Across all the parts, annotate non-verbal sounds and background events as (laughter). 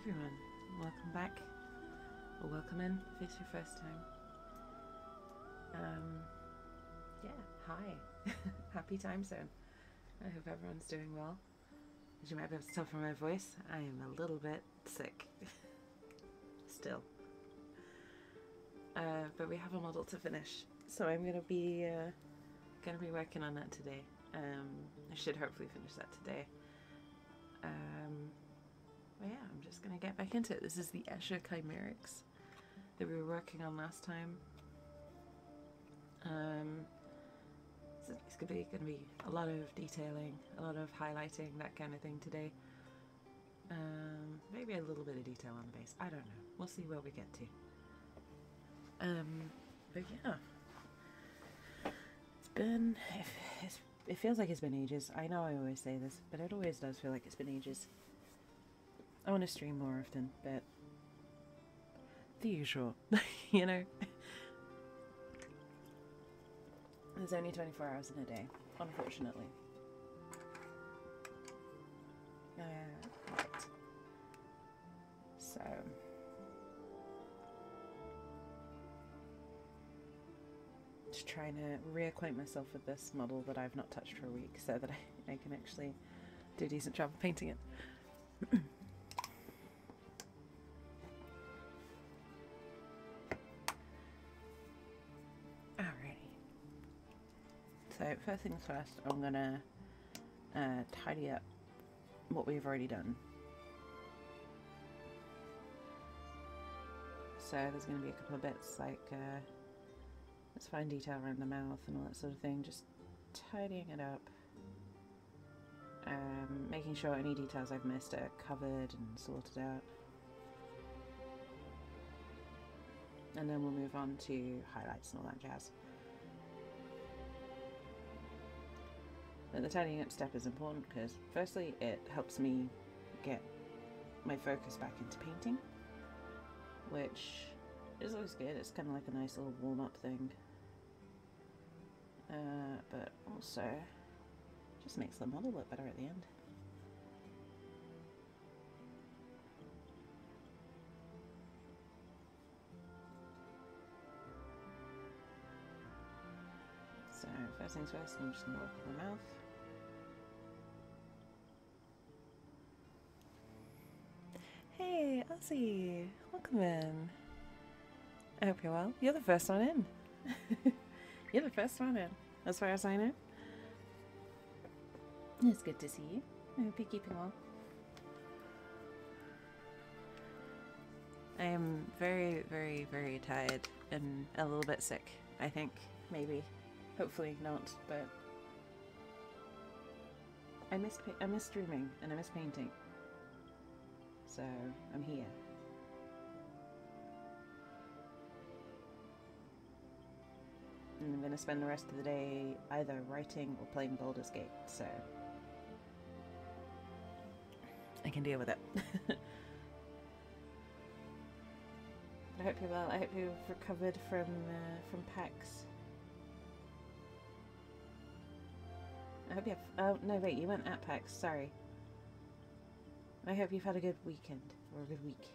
everyone. Welcome back. Or welcome in if it's your first time. Um, yeah, hi. (laughs) Happy time zone. I hope everyone's doing well. As you might be able to tell from my voice, I am a little bit sick. (laughs) Still. Uh, but we have a model to finish, so I'm gonna be uh, gonna be working on that today. Um, I should hopefully finish that today. Um, but yeah, I'm just gonna get back into it. This is the Escher Khimerix that we were working on last time. Um, so it's gonna be gonna be a lot of detailing, a lot of highlighting, that kind of thing today. Um, maybe a little bit of detail on the base. I don't know. We'll see where we get to. Um, but yeah, it's been. It feels like it's been ages. I know I always say this, but it always does feel like it's been ages. I want to stream more often, but the usual, (laughs) you know. There's only 24 hours in a day, unfortunately. Uh, right. So. Just trying to reacquaint myself with this model that I've not touched for a week so that I, (laughs) I can actually do decent job of painting it. (clears throat) First things first, I'm gonna uh, tidy up what we've already done. So there's going to be a couple of bits like uh, let's find detail around the mouth and all that sort of thing. Just tidying it up, um, making sure any details I've missed are covered and sorted out. And then we'll move on to highlights and all that jazz. The tidying up step is important because, firstly, it helps me get my focus back into painting, which is always good. It's kind of like a nice little warm up thing. Uh, but also, just makes the model look better at the end. So, first things first, I'm just going to work on the mouth. Ozzy! Welcome in. I hope you're well. You're the first one in. (laughs) you're the first one in, as far as I know. It's good to see you. I hope you're keeping well. I am very, very, very tired and a little bit sick, I think. Maybe. Hopefully not, but... I miss, I miss streaming and I miss painting. So, I'm here. And I'm going to spend the rest of the day either writing or playing Baldur's Gate, so... I can deal with it. (laughs) I hope you're well. I hope you've recovered from uh, from PAX. I hope you have. Oh no, wait, you went at PAX. Sorry. I hope you've had a good weekend or a good week. Oh.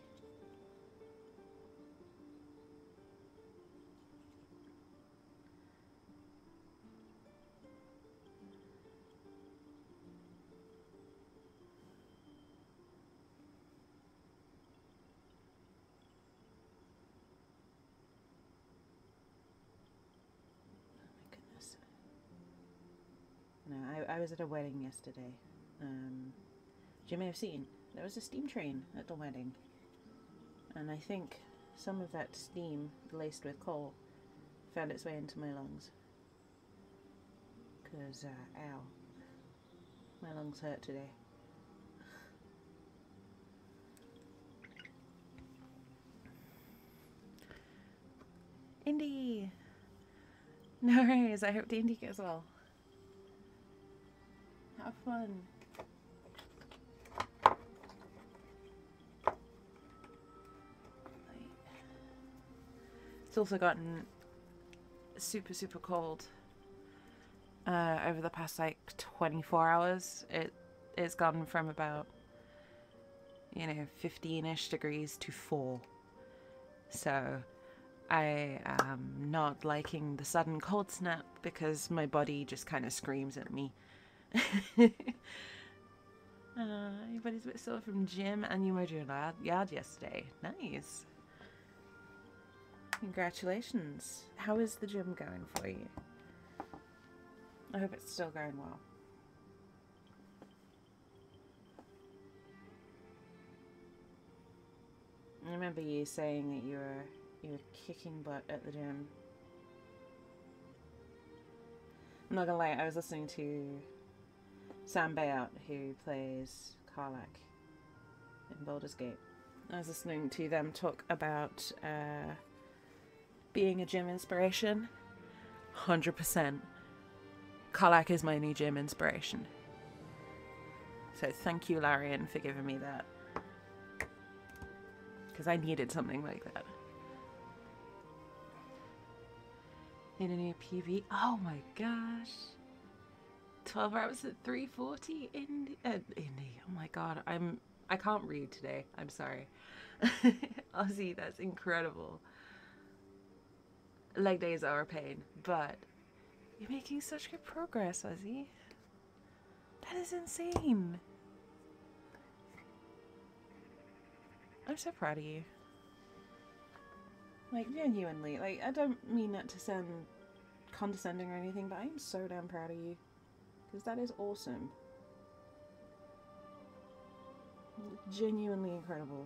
No, I, I was at a wedding yesterday. Um, you may have seen there was a steam train at the wedding, and I think some of that steam laced with coal found its way into my lungs. Cause, uh, ow, my lungs hurt today. Indy! No worries, I hope Indy goes well. Have fun. It's also gotten super, super cold uh, over the past like 24 hours. It it's gone from about you know, 15 ish degrees to 4. So I am not liking the sudden cold snap because my body just kind of screams at me. (laughs) uh, your body's a bit sore from gym and you mowed your yard yesterday. Nice. Congratulations. How is the gym going for you? I hope it's still going well. I remember you saying that you were you were kicking butt at the gym. I'm not gonna lie, I was listening to Sam Béart, who plays Karlach in Baldur's Gate. I was listening to them talk about uh, being a gym inspiration. 100%. Karlach is my new gym inspiration. So thank you, Larian, for giving me that. Because I needed something like that. In a new PV. Oh my gosh. 12 hours at 340 in uh, indie. Oh my god. I'm I can't read today. I'm sorry. (laughs) Ozzy, that's incredible. Leg days are a pain, but you're making such good progress, Ozzy. That is insane. I'm so proud of you. Like, genuinely. Like, I don't mean that to sound condescending or anything, but I'm so damn proud of you. Because that is awesome. Genuinely incredible.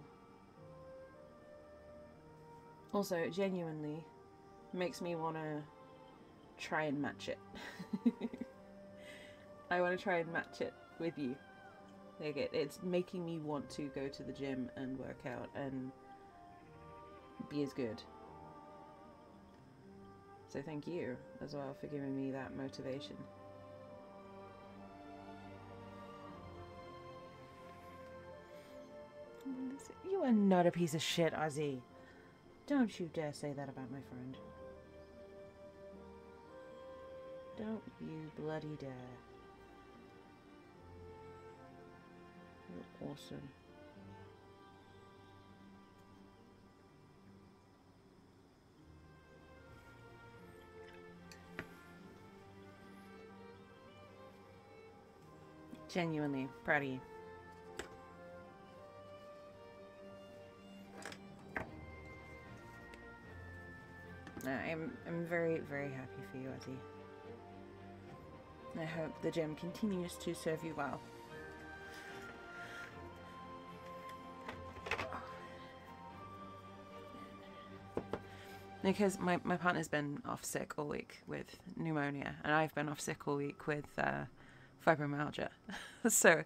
Also, genuinely makes me want to try and match it. (laughs) I want to try and match it with you. Like it, it's making me want to go to the gym and work out and be as good. So thank you as well for giving me that motivation. You are not a piece of shit, Ozzy. Don't you dare say that about my friend. Don't you bloody dare. You're awesome. Genuinely proud of you. I'm I'm very very happy for you, Ozzy. I hope the gym continues to serve you well. Because my, my partner's been off sick all week with pneumonia, and I've been off sick all week with uh, fibromyalgia. (laughs) so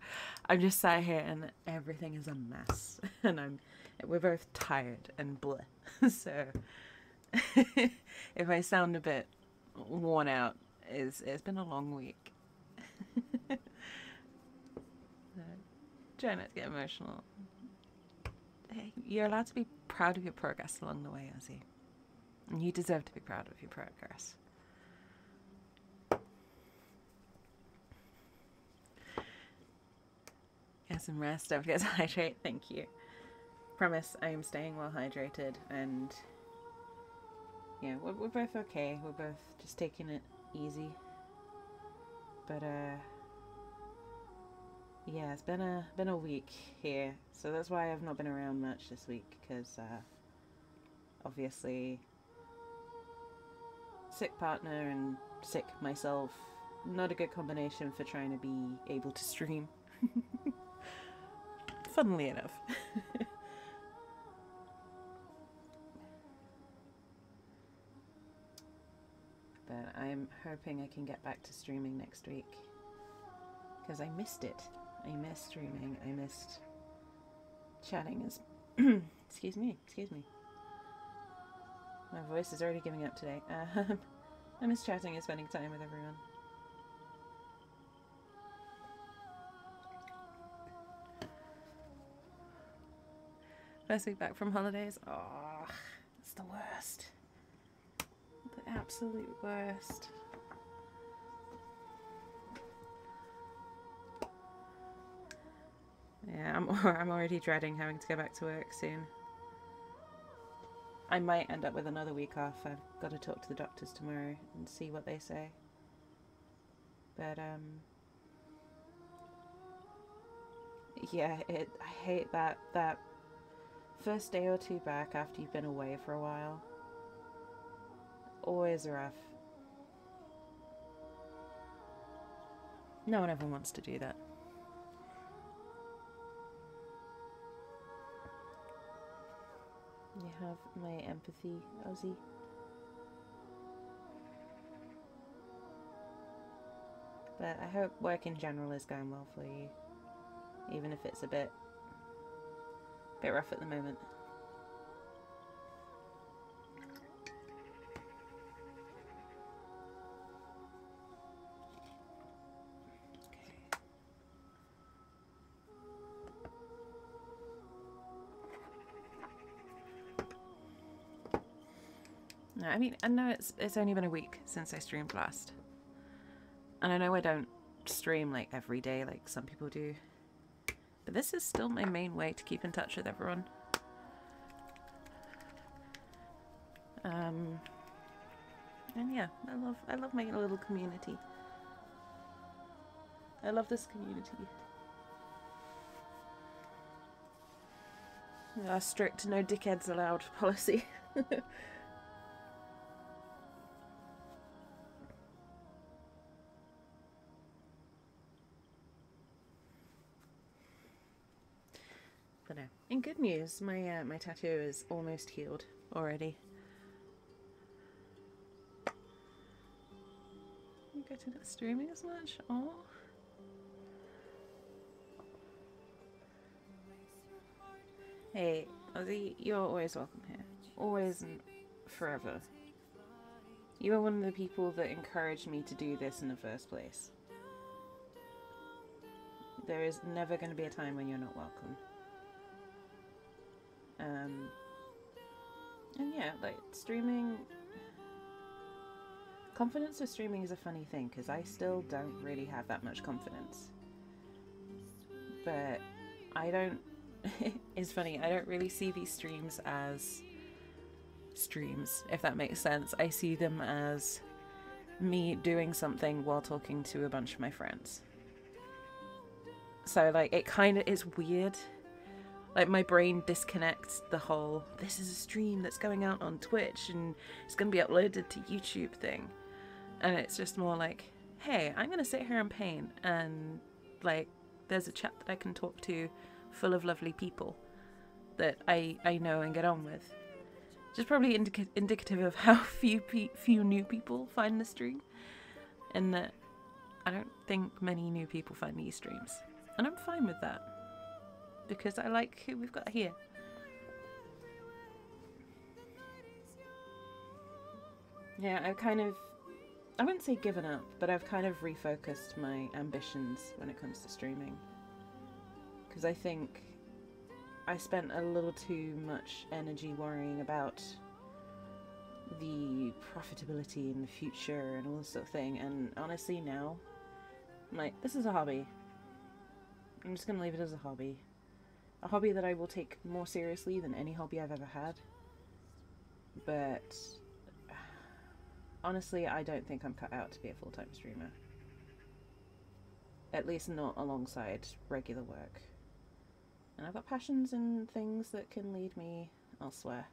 I'm just sat here, and everything is a mess, (laughs) and I'm we're both tired and bleh. (laughs) so if I sound a bit worn out, is it's been a long week. (laughs) Try not to get emotional. Hey, you're allowed to be proud of your progress along the way, Ozzy. And you deserve to be proud of your progress. Get some rest, don't forget to (laughs) hydrate. Thank you. Promise I am staying well hydrated and yeah, we're, we're both okay. We're both just taking it easy. But uh yeah, it's been a been a week here, so that's why I've not been around much this week because uh, obviously sick partner and sick myself, not a good combination for trying to be able to stream. (laughs) Funnily enough. (laughs) I'm hoping I can get back to streaming next week because I missed it. I missed streaming. I missed chatting. As (clears throat) excuse me, excuse me. My voice is already giving up today. Um, (laughs) I miss chatting and spending time with everyone. First week back from holidays. Oh, it's the worst. Absolute worst. Yeah, I'm (laughs) I'm already dreading having to go back to work soon. I might end up with another week off. I've got to talk to the doctors tomorrow and see what they say. But um yeah, it I hate that that first day or two back after you've been away for a while. Always rough. No one ever wants to do that. You have my empathy, Ozzy. But I hope work in general is going well for you, even if it's a bit, bit rough at the moment. I mean, I know it's it's only been a week since I streamed last, and I know I don't stream like every day like some people do, but this is still my main way to keep in touch with everyone. Um, and yeah, I love I love my little community. I love this community. Our strict no dickheads allowed (laughs) policy. (laughs) In good news, my uh, my tattoo is almost healed already. You go not streaming as much? Oh. Hey, Ozzy, you're always welcome here. Always and forever. You are one of the people that encouraged me to do this in the first place. There is never going to be a time when you're not welcome. Um, and yeah, like streaming. Confidence with streaming is a funny thing because I still don't really have that much confidence. But I don't. (laughs) it's funny, I don't really see these streams as streams, if that makes sense. I see them as me doing something while talking to a bunch of my friends. So, like, it kind of is weird like my brain disconnects the whole this is a stream that's going out on Twitch and it's going to be uploaded to YouTube thing. And it's just more like, hey, I'm going to sit here and paint and like there's a chat that I can talk to full of lovely people that I I know and get on with. Just probably indica- indicative of (laughs) how few few new people find the stream and that I don't think many new people find these streams. And I'm fine with that because I like who we've got here. Yeah, I've kind of, I wouldn't say given up, but I've kind of refocused my ambitions when it comes to streaming. Because I think I spent a little too much energy worrying about the profitability in the future and all this sort of thing, and honestly now, I'm like, this is a hobby. I'm just gonna leave it as a hobby a hobby that I will take more seriously than any hobby I've ever had. But honestly, I don't think I'm cut out to be a full time streamer. At least not alongside regular work. And I've got passions and things that can lead me elsewhere.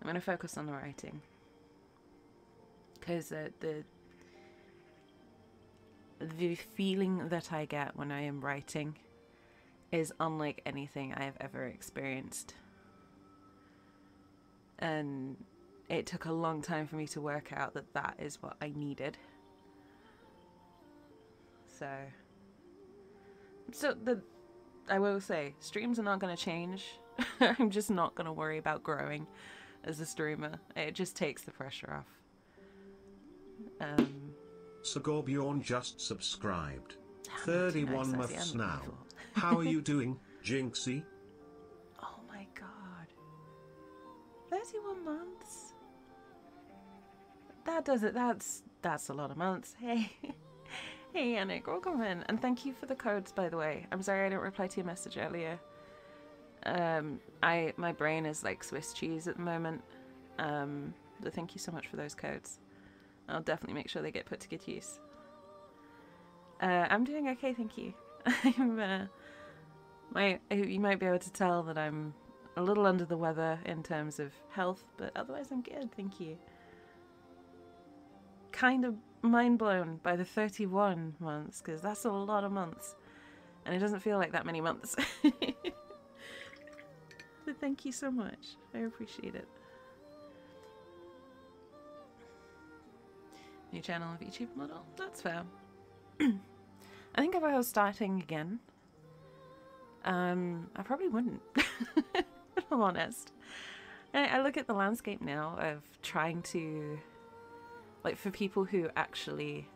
I'm going to focus on the writing. Because uh, the the feeling that I get when I am writing is unlike anything I have ever experienced. And it took a long time for me to work out that that is what I needed. So, so the I will say streams are not going to change. (laughs) I'm just not going to worry about growing as a streamer. It just takes the pressure off. Um, Scorpion just subscribed. 31 months now. How are you (laughs) doing, Jinxie? Oh my god. 31 months? That does it. That's that's a lot of months. (laughs) Hey. hey, Yannick, welcome in. And thank you for the codes, by the way. I'm sorry I didn't reply to your message earlier. Um, I My brain is like Swiss cheese at the moment. Um, but thank you so much for those codes. I'll definitely make sure they get put to good use. Uh, I'm doing okay, thank you. (laughs) I'm, uh, my, you might be able to tell that I'm a little under the weather in terms of health, but otherwise I'm good, thank you. Kind of mind blown by the 31 months, because that's a lot of months. And it doesn't feel like that many months. (laughs) but thank you so much. I appreciate it. New channel of YouTube model? That's fair. (clears throat) I think if I was starting again, um, I probably wouldn't. (laughs) if I'm honest. I, I look at the landscape now of trying to, like, for people who actually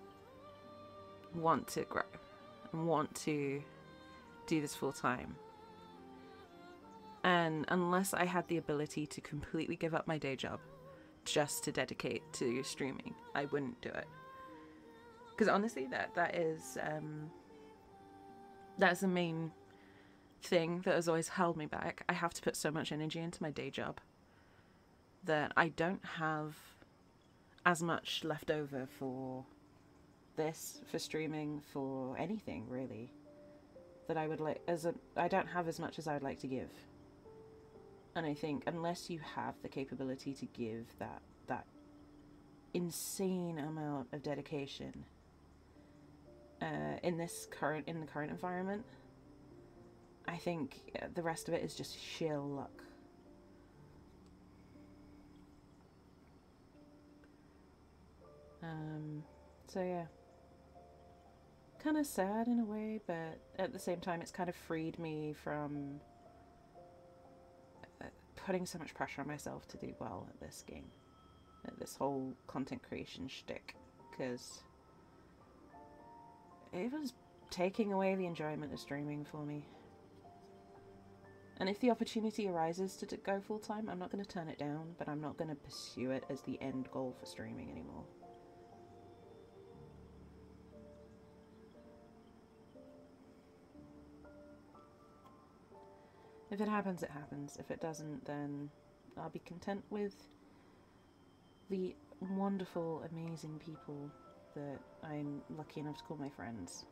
want to grow and want to do this full time. And unless I had the ability to completely give up my day job just to dedicate to streaming, I wouldn't do it. Because honestly, that that is um, that's the main thing that has always held me back. I have to put so much energy into my day job that I don't have as much left over for this, for streaming, for anything really. That I would like as a I don't have as much as I would like to give. And I think unless you have the capability to give that that insane amount of dedication uh, in this current in the current environment, I think uh, the rest of it is just sheer luck. Um, so yeah. Kind of sad in a way, but at the same time, it's kind of freed me from putting so much pressure on myself to do well at this game, at this whole content creation shtick, because it was taking away the enjoyment of streaming for me. And if the opportunity arises to go full time, I'm not going to turn it down, but I'm not going to pursue it as the end goal for streaming anymore. If it happens, it happens. If it doesn't, then I'll be content with the wonderful, amazing people that I'm lucky enough to call my friends.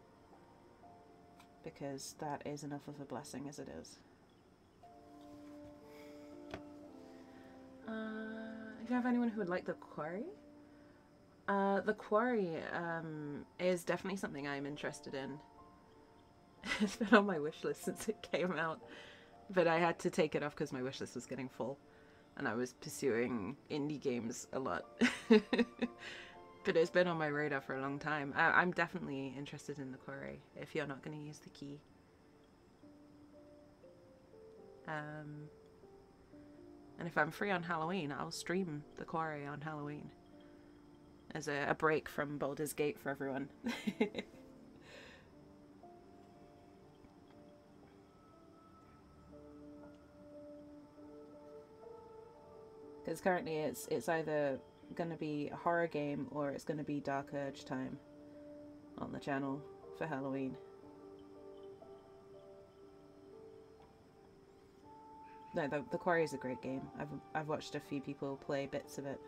Because that is enough of a blessing as it is. Uh, you have anyone who would like the quarry, uh, the quarry um, is definitely something I'm interested in. (laughs) it's been on my wish list since it came out, but I had to take it off because my wish list was getting full, and I was pursuing indie games a lot. (laughs) but it's been on my radar for a long time. I- am definitely interested in the quarry if you're not going to use the key. Um, and if I'm free on Halloween, I'll stream the quarry on Halloween as a, a break from Baldur's Gate for everyone. (laughs) Because currently it's it's either going to be a horror game or it's going to be Dark Urge time on the channel for Halloween. No, the, the Quarry is a great game. I've I've watched a few people play bits of it.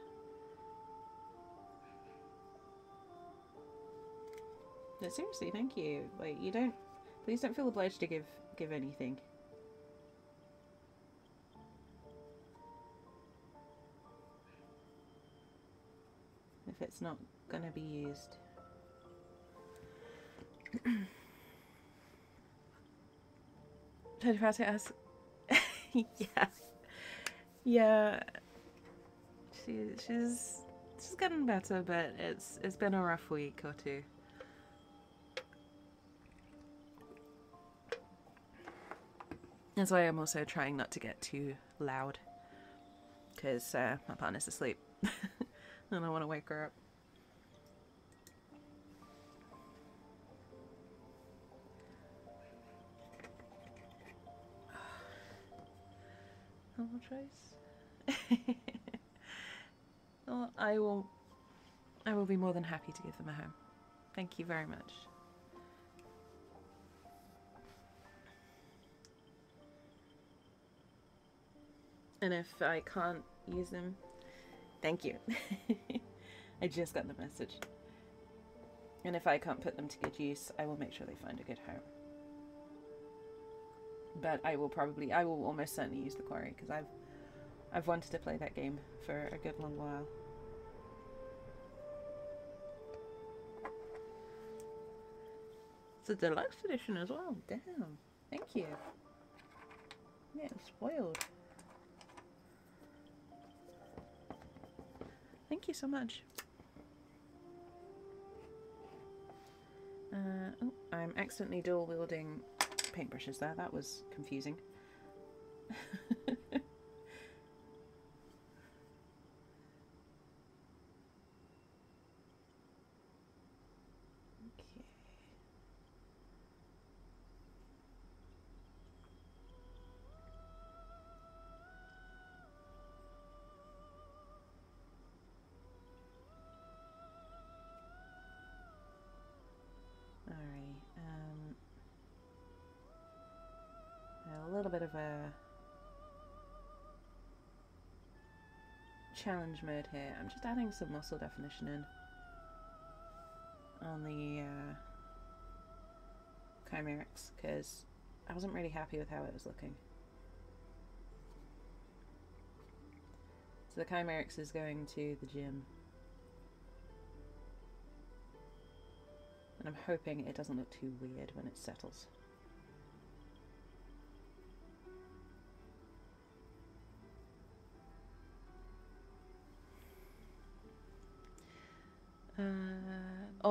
But seriously, thank you. Like you don't please don't feel obliged to give give anything. If it's not gonna be used. (clears throat) Teddy Pratt asks (laughs) yeah. Yeah. She she's she's getting better, but it's it's been a rough week or two. That's why I'm also trying not to get too loud. Because uh, my partner's asleep. (laughs) and I want to wake her up. Normal choice. (laughs) well, I will. I will be more than happy to give them a home. Thank you very much. And if I can't use them, thank you. (laughs) I just got the message. And if I can't put them to good use, I will make sure they find a good home. But I will probably, I will almost certainly use the quarry because I've, I've wanted to play that game for a good long while. It's a deluxe edition as well. Damn. Thank you. Yeah, I'm spoiled. Thank you so much. Uh, oh, I'm accidentally dual wielding paintbrushes there. That was confusing. (laughs) challenge mode here. I'm just adding some muscle definition in on the uh, Khimerix because I wasn't really happy with how it was looking. So the Khimerix is going to the gym. And I'm hoping it doesn't look too weird when it settles.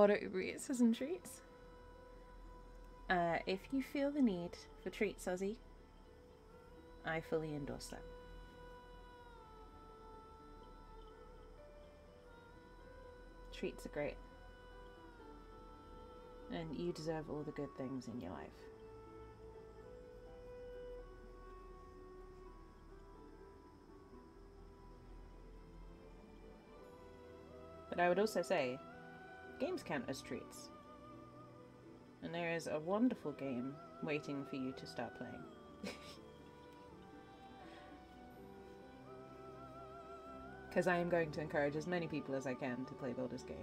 Order Uber Eats treats. Uh, if you feel the need for treats, Ozzy, I fully endorse that. Treats are great. And you deserve all the good things in your life. But I would also say, games count as treats. And there is a wonderful game waiting for you to start playing. (laughs) Because I am going to encourage as many people as I can to play Baldur's Gate.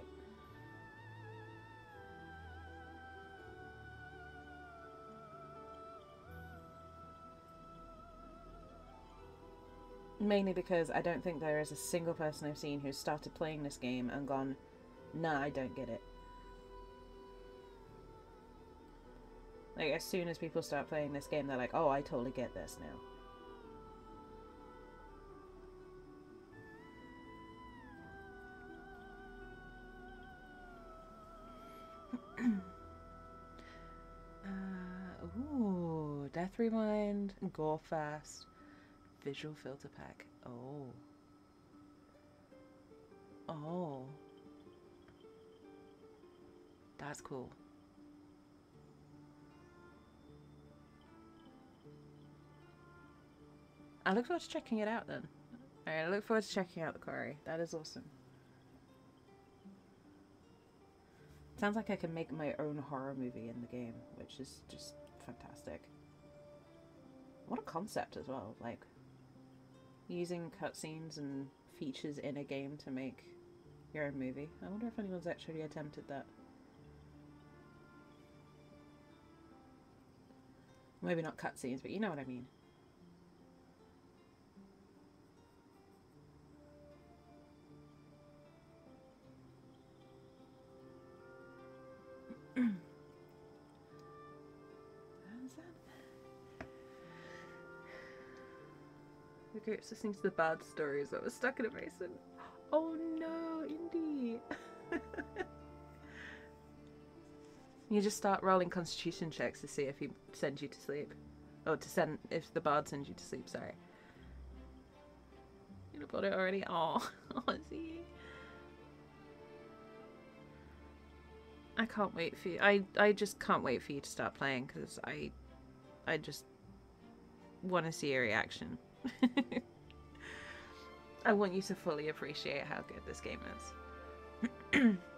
Mainly because I don't think there is a single person I've seen who's started playing this game and gone, nah, I don't get it. Like, as soon as people start playing this game, they're like, oh, I totally get this now. (clears throat) uh, ooh, Death Rewind, Go Fast, Visual Filter Pack. Oh. Oh. That's cool. I look forward to checking it out then. Alright, I look forward to checking out the quarry. That is awesome. Sounds like I can make my own horror movie in the game, which is just fantastic. What a concept as well, like using cutscenes and features in a game to make your own movie. I wonder if anyone's actually attempted that. Maybe not cutscenes, but you know what I mean. The group's listening to the bad stories that was stuck in a basin. (gasps) Oh no, Indy! (laughs) you just start rolling constitution checks to see if he sends you to sleep. Or to send, if the bard sends you to sleep, sorry. You bought it already? (laughs) Oh, Ozzy. I can't wait for you. I, I just can't wait for you to start playing because I, I just want to see your reaction. (laughs) I want you to fully appreciate how good this game is. (clears throat)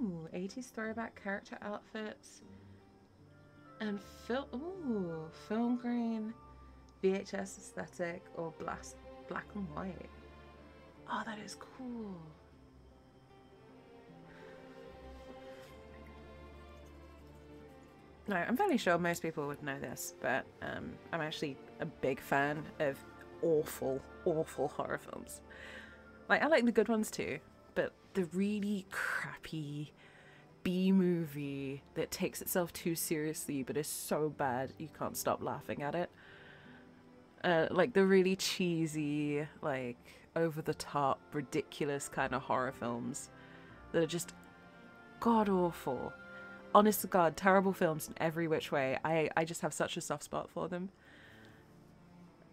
ooh, 80s throwback character outfits. And film, ooh, film green, VHS aesthetic, or black, black and white. Oh, that is cool. No, I'm fairly sure most people would know this, but um, I'm actually a big fan of awful, awful horror films. Like, I like the good ones too, the really crappy B movie that takes itself too seriously but is so bad you can't stop laughing at it. Uh, like the really cheesy, like over the top, ridiculous kind of horror films that are just god awful. Honest to God, terrible films in every which way. I, I just have such a soft spot for them.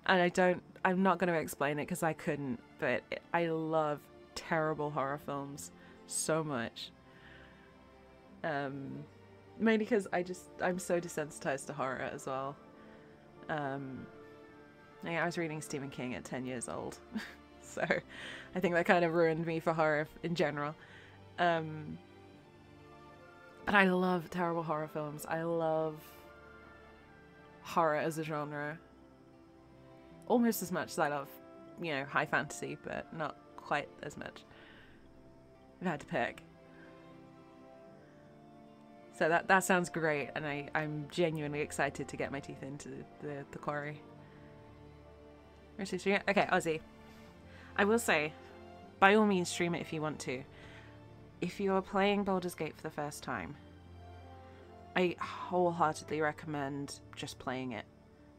And I don't, I'm not going to explain it because I couldn't, but I love terrible horror films so much. Um, mainly because I just, I'm so desensitized to horror as well. Um, yeah, I was reading Stephen King at 10 years old. (laughs) so I think that kind of ruined me for horror in general. Um, but I love terrible horror films. I love horror as a genre. Almost as much as I love, you know, high fantasy, but not quite as much. I've had to pick. So that that sounds great, and I, I'm genuinely excited to get my teeth into the, the quarry. Okay, Ozzy. I will say, by all means, stream it if you want to if you are playing Baldur's Gate for the first time, I wholeheartedly recommend just playing it.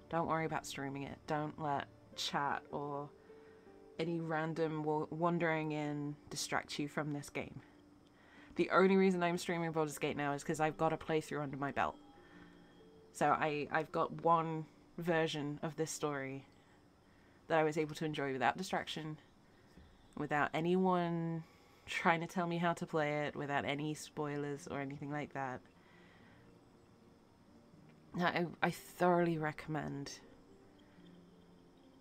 Don't worry about streaming it. Don't let chat or any random wandering in distract you from this game. The only reason I'm streaming Baldur's Gate now is because I've got a playthrough under my belt. So I, I've got one version of this story that I was able to enjoy without distraction, without anyone trying to tell me how to play it without any spoilers or anything like that. Now, I, I thoroughly recommend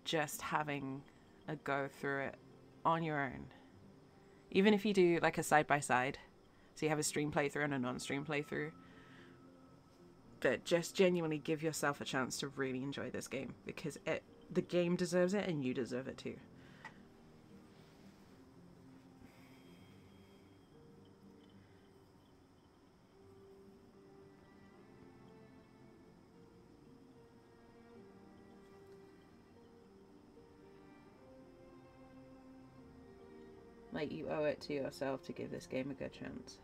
just having a go through it on your own. Even if you do like a side by side, so you have a stream playthrough and a non stream playthrough, but just genuinely give yourself a chance to really enjoy this game because it the game deserves it and you deserve it too. You owe it to yourself to give this game a good chance.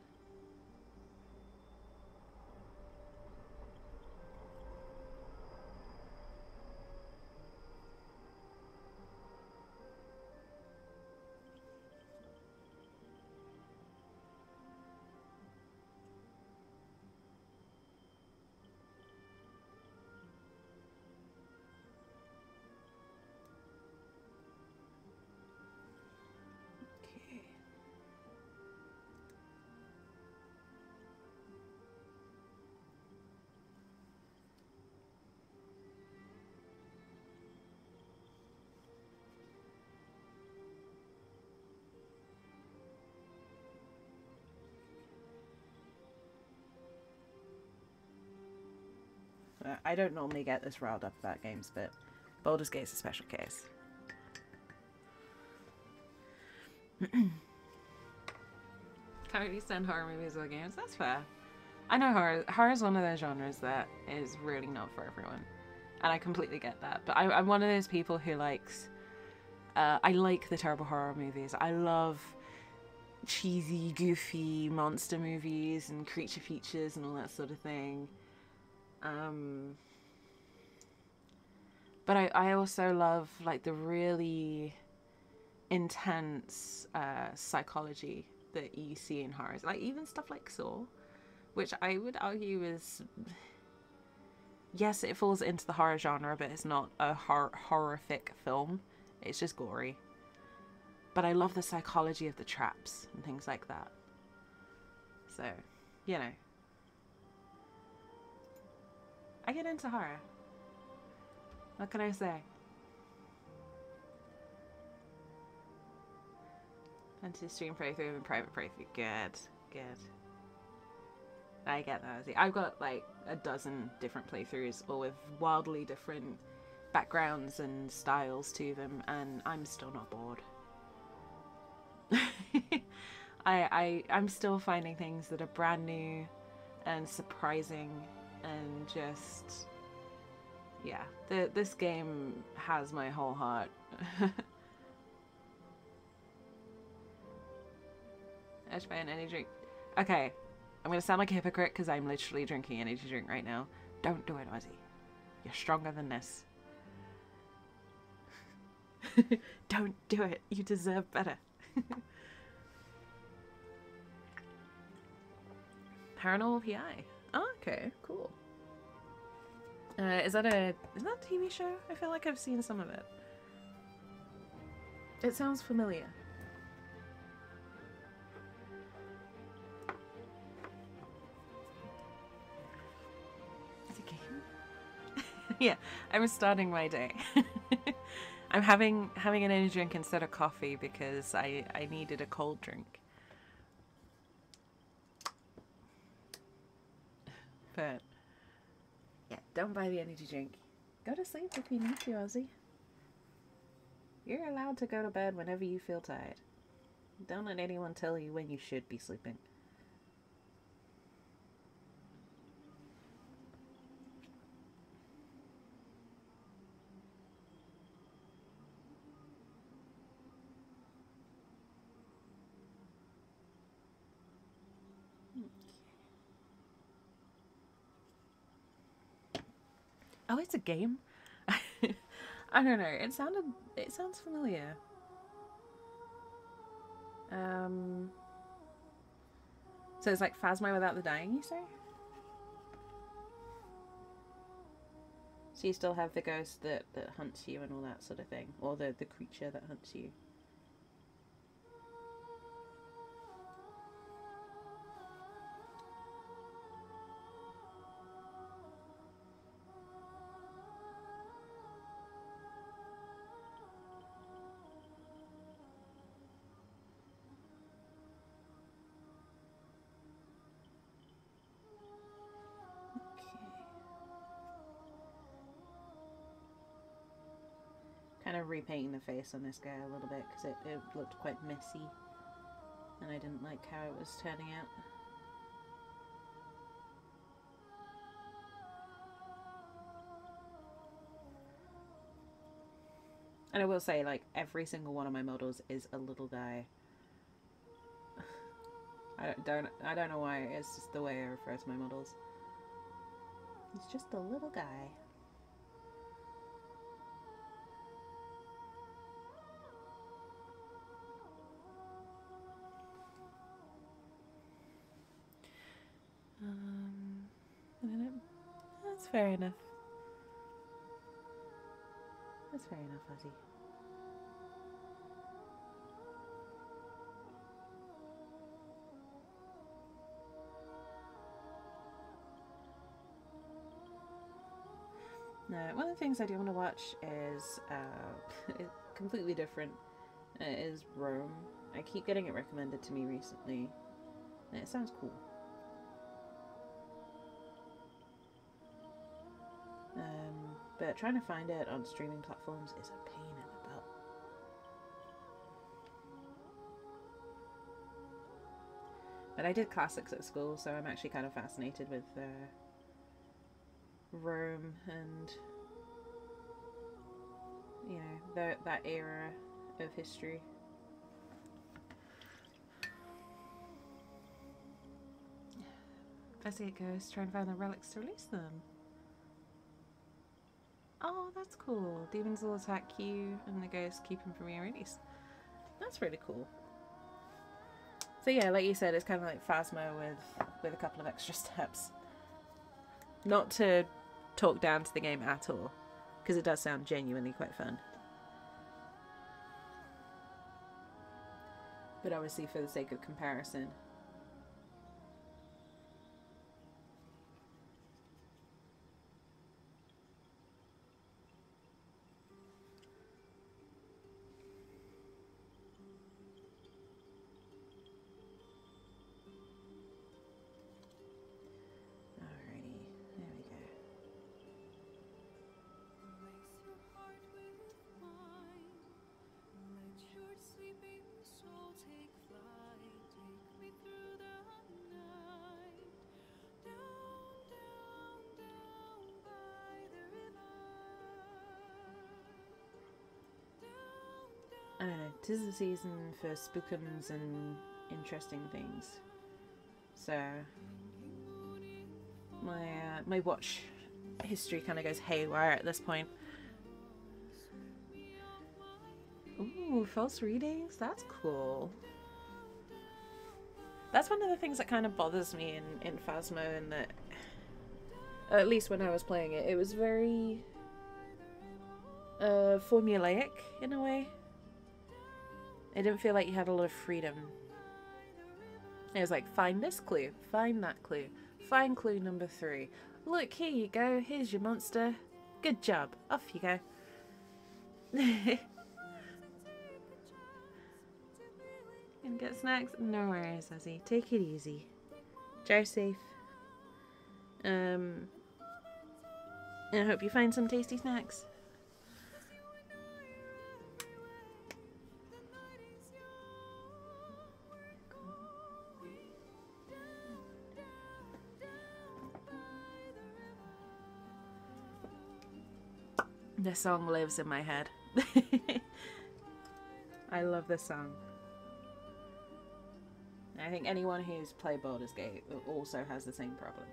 I don't normally get this riled up about games, but Baldur's Gate is a special case. (clears throat) Really stand horror movies or games. That's fair. I know horror. Horror is one of those genres that is really not for everyone, and I completely get that. But I, am one of those people who likes. Uh, I like the terrible horror movies. I love cheesy, goofy monster movies and creature features and all that sort of thing. Um, but I, I also love like the really intense uh, psychology that you see in horrors, like even stuff like Saw, which I would argue is yes, it falls into the horror genre, but it's not a hor- horrific film. It's just gory. But I love the psychology of the traps and things like that. So, you know, I get into horror. What can I say? Fantasy stream playthrough and private playthrough. Good. good. I get that. I've got like a dozen different playthroughs, all with wildly different backgrounds and styles to them, and I'm still not bored. (laughs) I, I I'm still finding things that are brand new and surprising and just yeah. The, this game has my whole heart. (laughs) An energy drink. Okay, I'm gonna sound like a hypocrite because I'm literally drinking energy drink right now. Don't do it, Ozzy. You're stronger than this. (laughs) Don't do it. You deserve better. (laughs) Paranormal PI. Oh, okay, cool. Uh, is that a is that a TV show? I feel like I've seen some of it. It sounds familiar. It's a game. (laughs) yeah, I'm starting my day. (laughs) I'm having having an energy drink instead of coffee because I I needed a cold drink. But yeah, don't buy the energy drink. Go to sleep if you need to, Ozzy. You're allowed to go to bed whenever you feel tired. Don't let anyone tell you when you should be sleeping. Oh, it's a game. (laughs) I don't know. It sounded. It sounds familiar. Um. So it's like Phasmo without the dying, you say? So you still have the ghost that, that hunts you and all that sort of thing, or the the creature that hunts you. Repainting the face on this guy a little bit because it, it looked quite messy and I didn't like how it was turning out. And I will say, like, every single one of my models is a little guy. (sighs) I don't, I don't know why, it's just the way I refer to my models. He's just a little guy. Fair enough. That's fair enough, Ozzy. Now, one of the things I do want to watch is uh, (laughs) completely different. Is Rome. I keep getting it recommended to me recently, and it sounds cool. But trying to find it on streaming platforms is a pain in the butt. But I did classics at school, so I'm actually kind of fascinated with uh, Rome and you know the, that era of history. See it goes. Try and find the relics to release them. Oh, that's cool. Demons will attack you, and the ghosts keep him from being released. That's really cool. So yeah, like you said, it's kind of like Phasmo with with a couple of extra (laughs) steps. Not to talk down to the game at all, because it does sound genuinely quite fun. But obviously, for the sake of comparison, Tis the season for spookums and interesting things. So my uh, my watch history kind of goes haywire at this point. Ooh, false readings. That's cool. That's one of the things that kind of bothers me in in Phasmo, and that at least when I was playing it, it was very uh, formulaic in a way. It didn't feel like you had a lot of freedom. It was like, find this clue, find that clue, find clue number three. Look, here you go, here's your monster. Good job, off you go. (laughs) Gonna get snacks? No worries, Ozzy. Take it easy. Drive safe. Um, I hope you find some tasty snacks. This song lives in my head. (laughs) I love this song. I think anyone who's played Baldur's Gate also has the same problem.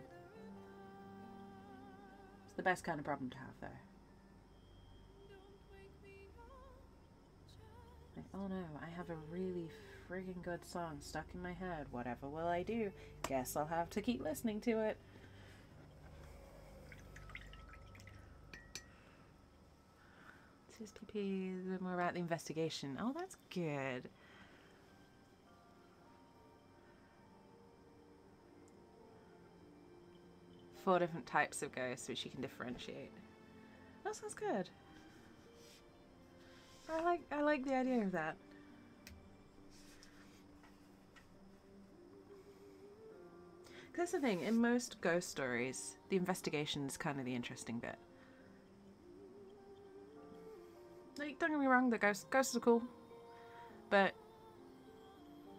It's the best kind of problem to have, though. Oh no, I have a really friggin' good song stuck in my head. Whatever will I do? Guess I'll have to keep listening to it. Is PP, a bit more about the investigation. Oh, that's good. Four different types of ghosts which you can differentiate. That sounds good. I like I like the idea of that. That's the thing, in most ghost stories, the investigation is kind of the interesting bit. Like, don't get me wrong, the ghosts, ghosts are cool. But...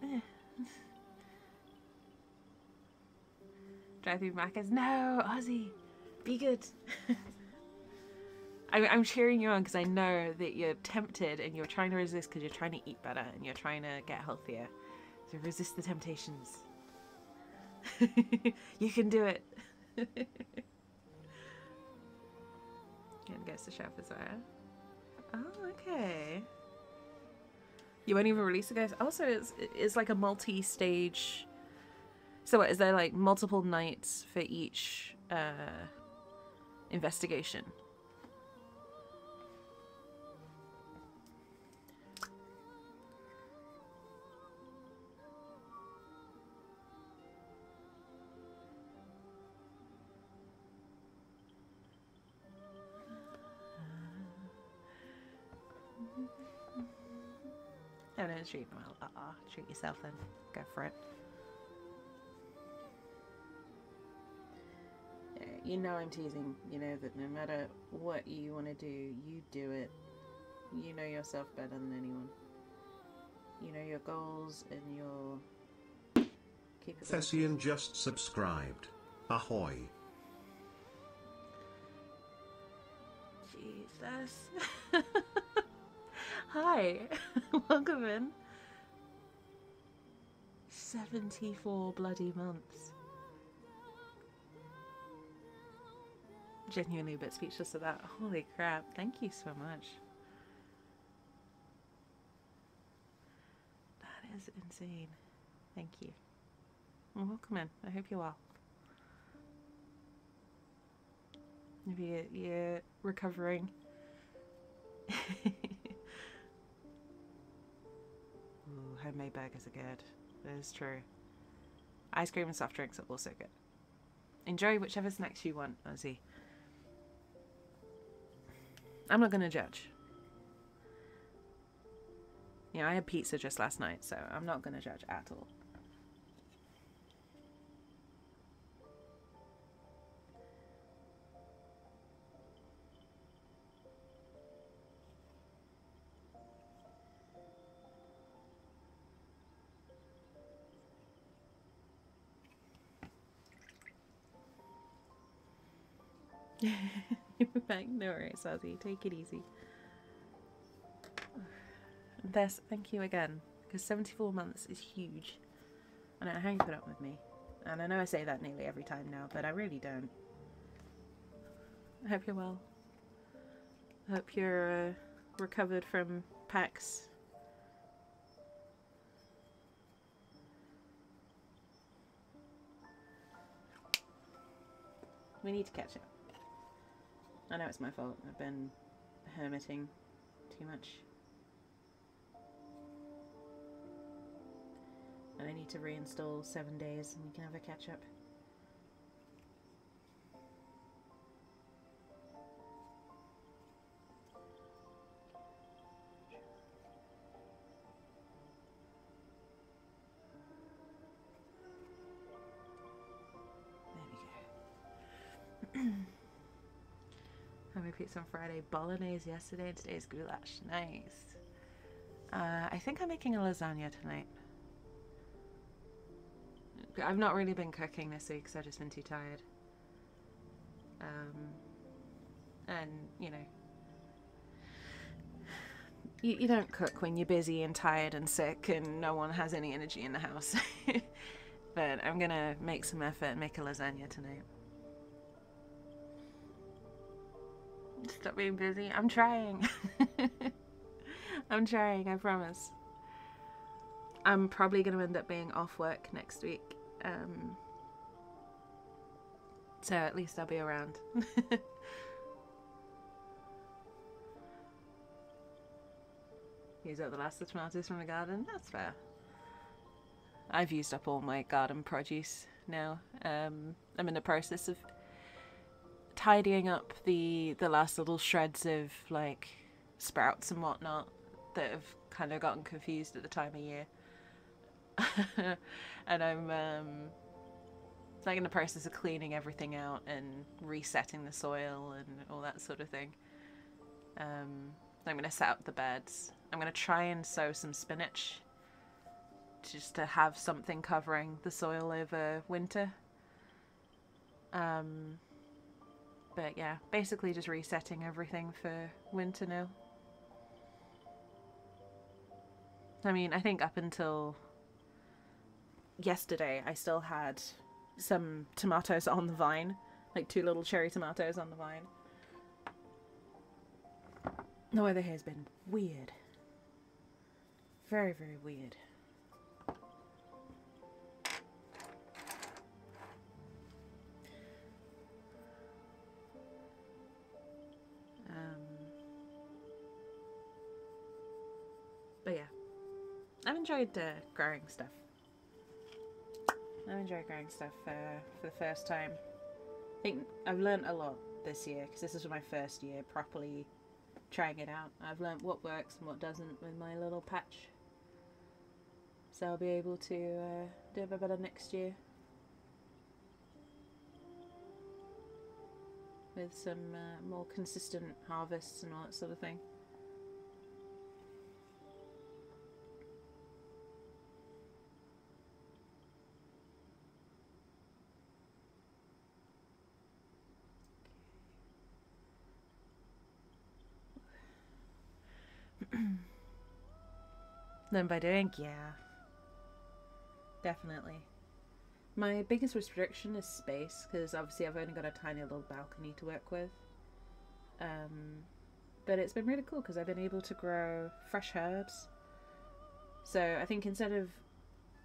Eh. Drive through Macca's. No, Ozzy, be good. (laughs) I, I'm cheering you on because I know that you're tempted and you're trying to resist because you're trying to eat better and you're trying to get healthier. So resist the temptations. (laughs) you can do it. (laughs) and goes to Chef as well. Oh, okay. You won't even release the ghost. Also, it's it's like a multi-stage. So what is there like multiple nights for each uh, investigation? No, treat well. Uh uh treat yourself then. Go for it. Yeah, you know I'm teasing. You know that no matter what you want to do, you do it. You know yourself better than anyone. You know your goals and your capabilities. Thessian just subscribed. Ahoy. Jesus. (laughs) Hi, (laughs) welcome in. 74 bloody months. Genuinely a bit speechless at that. Holy crap, thank you so much. That is insane. Thank you. Well, welcome in. I hope you're well. Maybe you're recovering. (laughs) homemade burgers are good. That is true. Ice cream and soft drinks are also good. Enjoy whichever snacks you want, Ozzy. I'm not going to judge. Yeah, I had pizza just last night, so I'm not going to judge at all. Back. No worries, Ozzy. Take it easy. This, thank you again, because 74 months is huge. And I don't know how you put up with me. And I know I say that nearly every time now, but I really don't. I hope you're well. I hope you're uh, recovered from PAX. We need to catch up. I know it's my fault. I've been hermiting too much. And I need to reinstall seven days and we can have a catch up. On Friday, bolognese yesterday, and today's goulash. Nice. Uh, I think I'm making a lasagna tonight. I've not really been cooking this week because I've just been too tired. Um, and, you know, you, you don't cook when you're busy and tired and sick and no one has any energy in the house. (laughs) but I'm gonna make some effort and make a lasagna tonight. Stop being busy. I'm trying. (laughs) I'm trying, I promise. I'm probably going to end up being off work next week. Um, so at least I'll be around. (laughs) Use up the last of the tomatoes from the garden. That's fair. I've used up all my garden produce now. Um, I'm in the process of tidying up the the last little shreds of like sprouts and whatnot that have kind of gotten confused at the time of year. (laughs) and I'm um, like in the process of cleaning everything out and resetting the soil and all that sort of thing. Um, I'm going to set up the beds. I'm going to try and sow some spinach just to have something covering the soil over winter. Um, but yeah, basically just resetting everything for winter now. I mean, I think up until yesterday, I still had some tomatoes on the vine, like two little cherry tomatoes on the vine. The weather here has been weird. Very, very weird. But yeah, I've enjoyed uh, growing stuff. I've enjoyed growing stuff uh, for the first time. I think I've learned a lot this year because this is my first year properly trying it out. I've learned what works and what doesn't with my little patch. So I'll be able to uh, do a bit better next year. With some uh, more consistent harvests and all that sort of thing. Then by doing, yeah. Definitely. My biggest restriction is space, because obviously I've only got a tiny little balcony to work with. Um, but it's been really cool because I've been able to grow fresh herbs. So I think instead of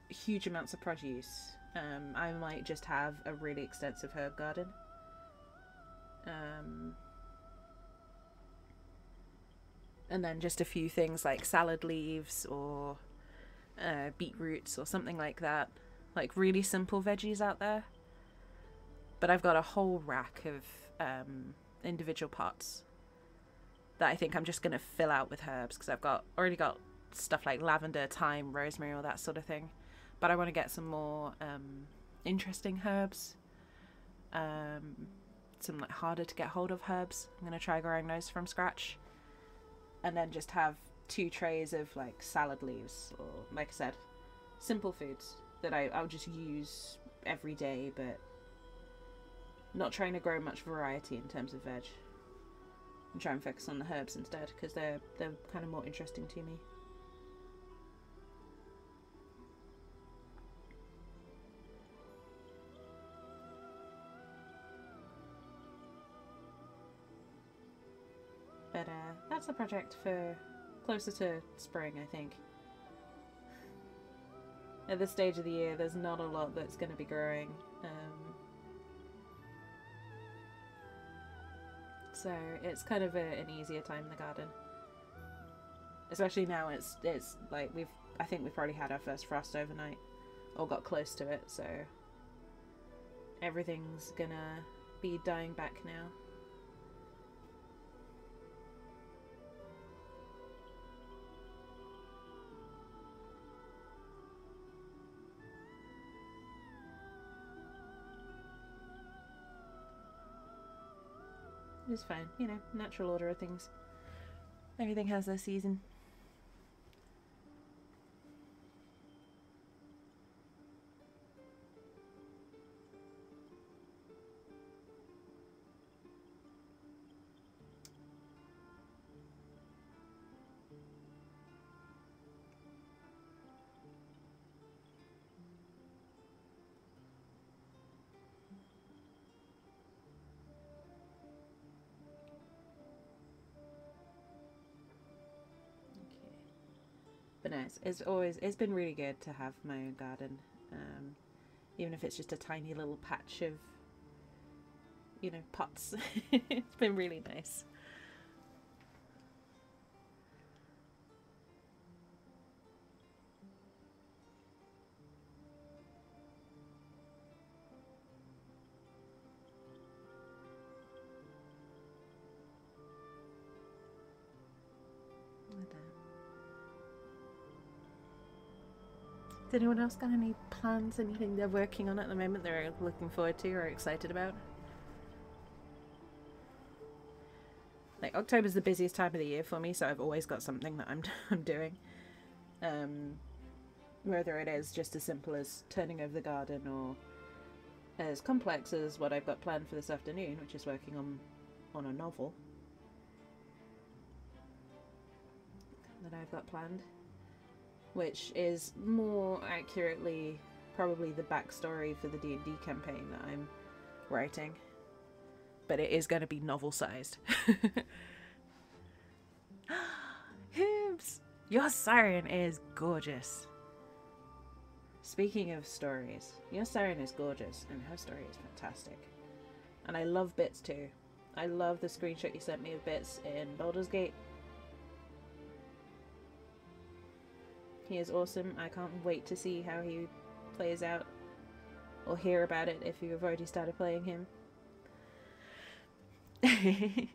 huge amounts of produce, um, I might just have a really extensive herb garden. Um, and then just a few things like salad leaves or uh, beetroots or something like that. Like really simple veggies out there. But I've got a whole rack of um, individual pots that I think I'm just going to fill out with herbs because I've got already got stuff like lavender, thyme, rosemary, all that sort of thing. But I want to get some more um, interesting herbs. Um, some like harder to get hold of herbs. I'm going to try growing those from scratch and then just have two trays of like salad leaves or like I said, simple foods that I, I'll just use every day but not trying to grow much variety in terms of veg. And try and focus on the herbs instead because they're they're kind of more interesting to me. That's a project for closer to spring, I think. At this stage of the year, there's not a lot that's going to be growing. Um, so it's kind of a, an easier time in the garden. Especially now, it's it's like we've I think we've probably had our first frost overnight, or got close to it. So everything's gonna be dying back now. It's fine, you know, natural order of things. Everything has their season. It's, it's always it's been really good to have my own garden, um, even if it's just a tiny little patch of, you know, pots. (laughs) it's been really nice. Anyone else got any plans, anything they're working on at the moment they're looking forward to or excited about? Like October's the busiest time of the year for me, so I've always got something that I'm (laughs) I'm doing. Um, whether it is just as simple as turning over the garden or as complex as what I've got planned for this afternoon, which is working on on a novel that I've got planned which is more accurately probably the backstory for the D&D campaign that I'm writing. But it is going to be novel sized. Hoops! (gasps) Your siren is gorgeous. Speaking of stories, your siren is gorgeous and her story is fantastic. And I love bits too. I love the screenshot you sent me of bits in Baldur's Gate Is awesome. I can't wait to see how he plays out or hear about it if you've already started playing him. (laughs)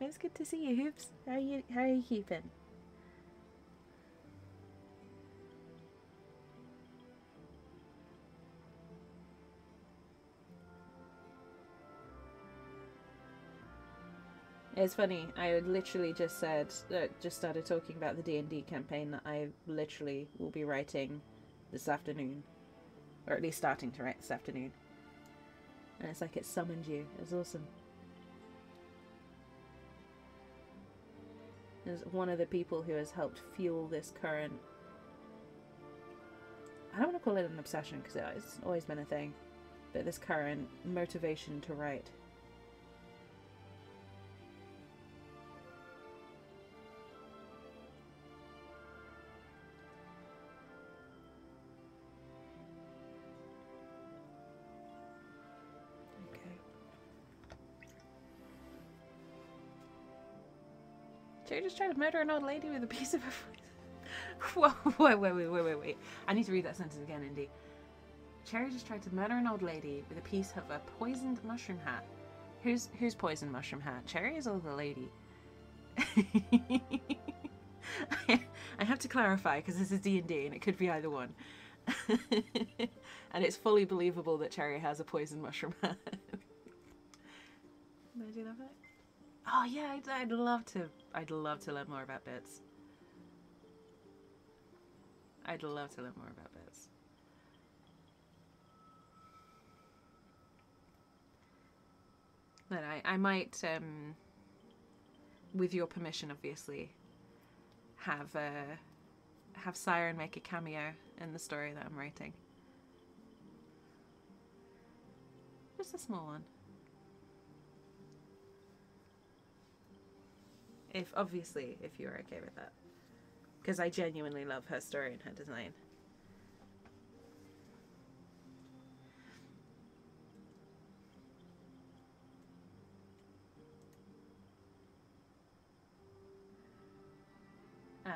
it's good to see you, Hoops. How are you how are you keeping? It's funny. I literally just said, uh, just started talking about the D and D campaign that I literally will be writing this afternoon, or at least starting to write this afternoon. And it's like it summoned you. It's awesome. Is one of the people who has helped fuel this current. I don't want to call it an obsession because it's always been a thing, but this current motivation to write. Just tried to murder an old lady with a piece of a. (laughs) Whoa, wait, wait, wait, wait, wait, wait. I need to read that sentence again, Indy. Cherry just tried to murder an old lady with a piece of a poisoned mushroom hat. Who's who's poisoned mushroom hat? Cherry is or the lady? (laughs) I have to clarify because this is D and D and it could be either one. (laughs) and it's fully believable that Cherry has a poisoned mushroom hat. Imagine that. Oh yeah, I'd, I'd love to. I'd love to learn more about bits. I'd love to learn more about bits. But I, I might, um, with your permission, obviously, have uh, have Siren make a cameo in the story that I'm writing. Just a small one. If obviously if you're okay with that, because I genuinely love her story and her design. Um,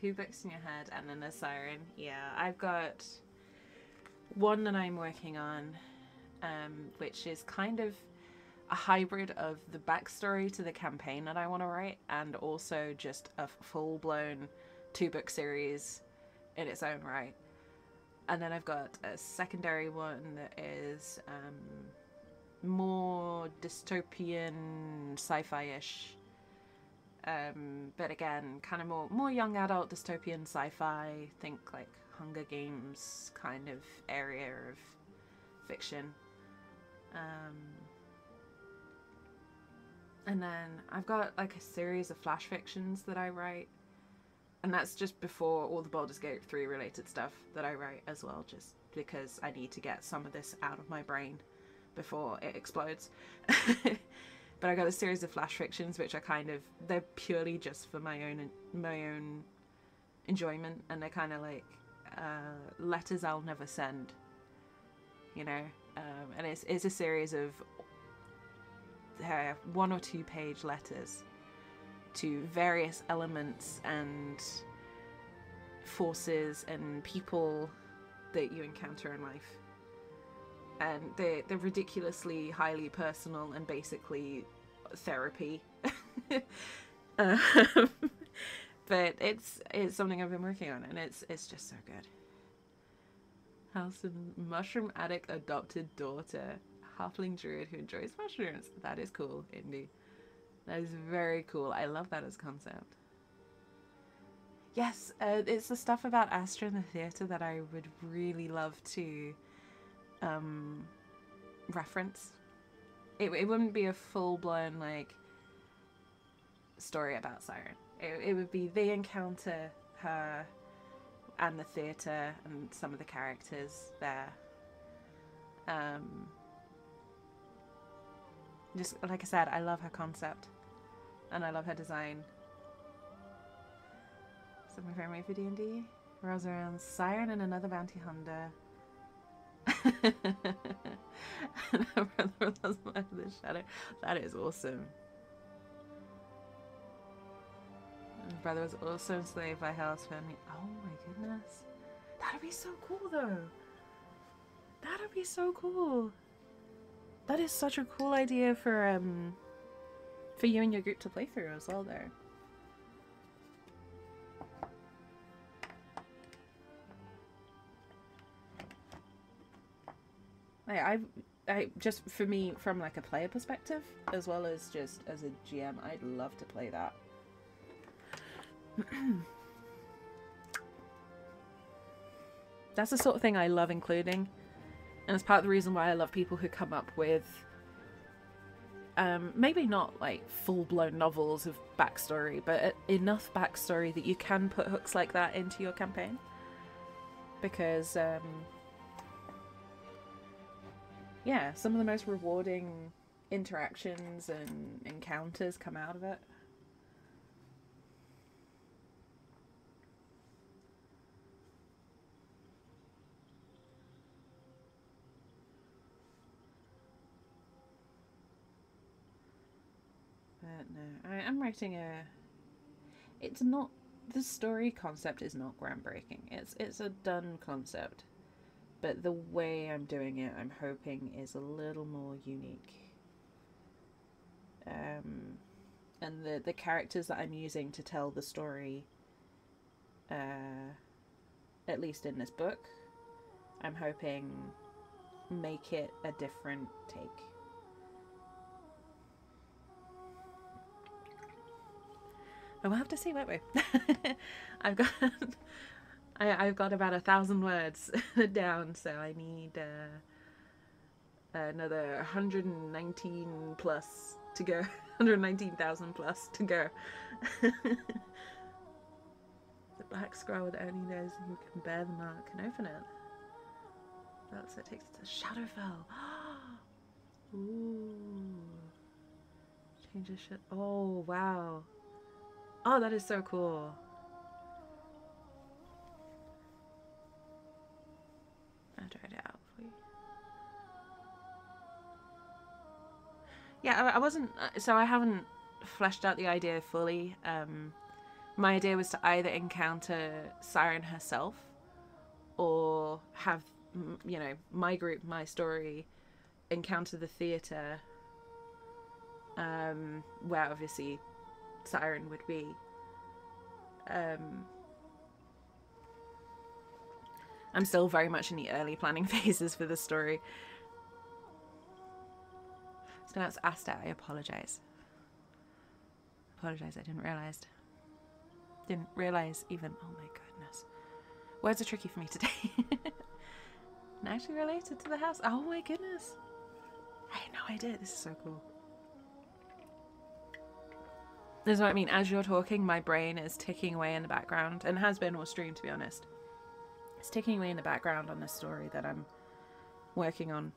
two books in your head and then a siren. Yeah, I've got one that I'm working on, um, which is kind of a hybrid of the backstory to the campaign that I want to write and also just a full blown two book series in its own right. And then I've got a secondary one that is um, more dystopian, sci fi ish. Um, but again, kind of more more young adult dystopian sci-fi. Think like Hunger Games kind of area of fiction. Um, and then I've got like a series of flash fictions that I write. And that's just before all the Baldur's Gate 3 related stuff that I write as well, just because I need to get some of this out of my brain before it explodes. (laughs) but I got a series of flash fictions which are kind of they're purely just for my own my own enjoyment and they're kind of like uh, letters I'll never send you know um, and it's, it's a series of uh, one or two page letters to various elements and forces and people that you encounter in life. And they're, they're ridiculously highly personal and basically therapy. (laughs) Um, but it's it's something I've been working on and it's it's just so good. House of Mushroom Addict adopted daughter halfling druid who enjoys mushrooms that is cool Indy that is very cool I love that as concept yes uh, it's the stuff about Astra in the theatre that I would really love to um, reference. It, it wouldn't be a full blown like story about Siren. It, it would be they encounter her and the theatre and some of the characters there. Um, just like I said, I love her concept and I love her design. So my favorite for D and D revolves around Siren and another bounty hunter brother loves the shadow. That is awesome. My brother was also enslaved by Hell's family. Oh my goodness. That'd be so cool though. That'd be so cool. That is such a cool idea for um for you and your group to play through as well there. I, I, I just for me from like a player perspective as well as just as a GM, I'd love to play that. (clears throat) That's the sort of thing I love including, and it's part of the reason why I love people who come up with. Um, maybe not like full blown novels of backstory, but enough backstory that you can put hooks like that into your campaign. Because um, yeah, some of the most rewarding interactions and encounters come out of it. But no, I am writing a. It's not the story concept is not groundbreaking. It's it's a done concept but the way I'm doing it, I'm hoping is a little more unique. Um, and the the characters that I'm using to tell the story, uh, at least in this book, I'm hoping make it a different take. But we'll have to see, won't we? I've got (laughs) I, I've got about a thousand words (laughs) down, so I need uh, another 119 plus to go. (laughs) 119,000 plus to go. the black scroll that only knows who can bear the mark and open it. That's it takes to Shadowfell. (gasps) Ooh. Change me just. Oh wow. Oh, that is so cool. I tried it out for you. Yeah, I, wasn't. uh, So I haven't fleshed out the idea fully. Um, my idea was to either encounter Siren herself, or have you know my group, my story, encounter the theater. Um, where obviously Siren would be. Um, I'm still very much in the early planning (laughs) phases for this story. It's Asta. I apologize. Apologize. I didn't realize. Didn't realize even. Oh my goodness. Words are tricky for me today. (laughs) and actually related to the house. Oh my goodness. I had no idea. This is so cool. This is what I mean. As you're talking, my brain is ticking away in the background, and has been all stream, to be honest. It's ticking away in the background on this story that I'm working on,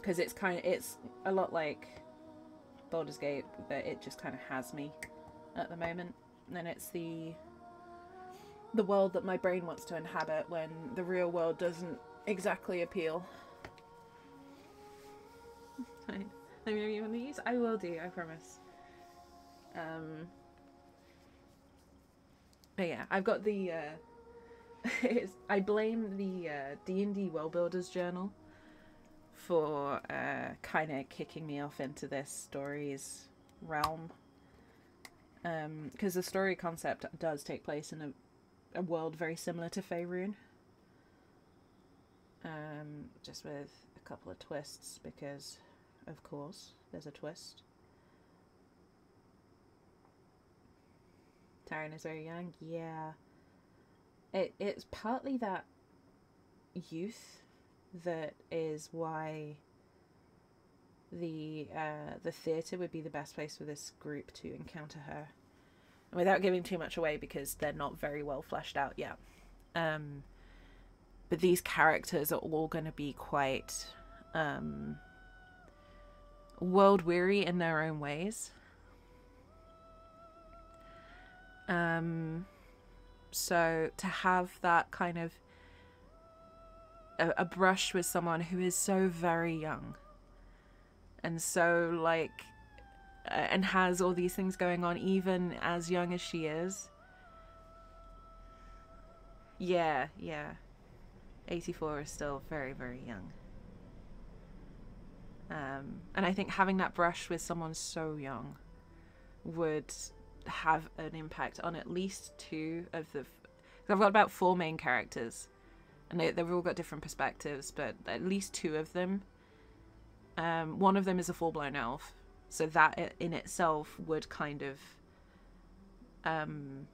because it's kind of it's a lot like Baldur's Gate, but it just kind of has me at the moment, and it's the the world that my brain wants to inhabit when the real world doesn't exactly appeal. (laughs) Fine. Let me know you want to use. I will do. I promise. Um, but yeah, I've got the. Uh, (laughs) I blame the uh, D and D World Builders Journal for uh, kind of kicking me off into this story's realm. Because the story concept does take place in a, a world very similar to Faerun. Um, just with a couple of twists, because, of course, there's a twist. Tyron is very young. Yeah. It it's partly that youth that is why the uh, the theatre would be the best place for this group to encounter her. And without giving too much away because they're not very well fleshed out yet. Um, but these characters are all going to be quite um, world weary in their own ways. Um, so to have that kind of a, a brush with someone who is so very young and so like and has all these things going on even as young as she is. Yeah yeah. 84 is still very very young. Um, and i think having that brush with someone so young would have an impact on at least two of the. I've got about four main characters, and they, they've all got different perspectives, but at least two of them. Um, one of them is a full blown elf, so that in itself would kind of. Um,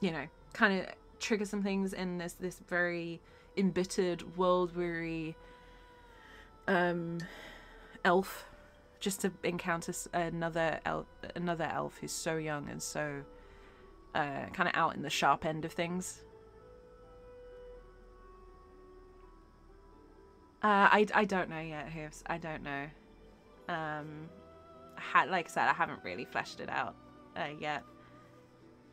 you know, kind of trigger some things in this this very embittered, world weary um, elf just to encounter another elf, another elf who's so young and so uh, kind of out in the sharp end of things. Uh, I, I don't know yet, Hooves. I don't know. Um, like I said, I haven't really fleshed it out uh, yet.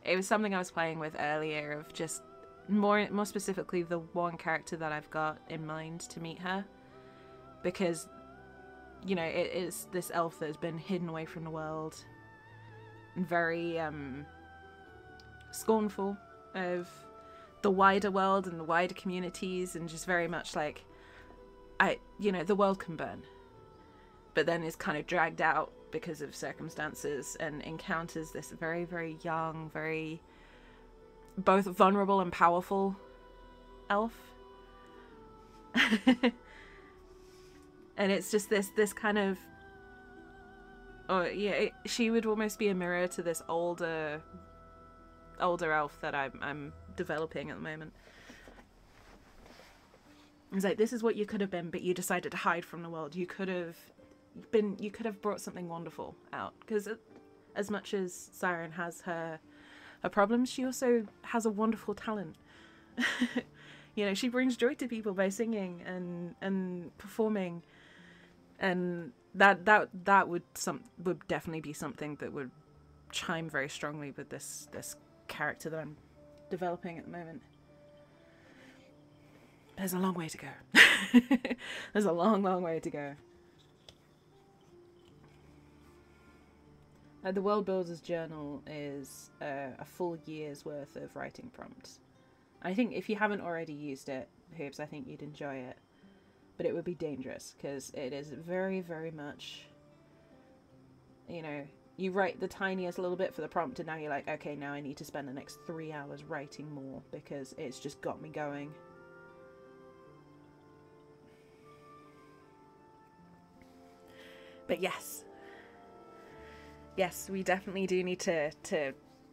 It was something I was playing with earlier of just more more specifically the one character that I've got in mind to meet her because you know, it is this elf that has been hidden away from the world and very um, scornful of the wider world and the wider communities, and just very much like, I, you know, the world can burn, but then is kind of dragged out because of circumstances and encounters this very, very young, very both vulnerable and powerful elf. (laughs) and it's just this this kind of oh yeah it, she would almost be a mirror to this older older elf that I'm I'm developing at the moment. It's like this is what you could have been, but you decided to hide from the world. You could have been you could have brought something wonderful out because as much as Siren has her her problems, she also has a wonderful talent. (laughs) you know, she brings joy to people by singing and and performing and that that that would some would definitely be something that would chime very strongly with this this character that I'm developing at the moment. There's a long way to go. (laughs) There's a long, long way to go. Uh, the World Builders Journal is uh, a full year's worth of writing prompts. I think if you haven't already used it, Hoops, I think you'd enjoy it. But it would be dangerous because it is very, very much, you know, you write the tiniest little bit for the prompt, and now you're like, okay, now I need to spend the next three hours writing more because it's just got me going. But yes, yes, we definitely do need to to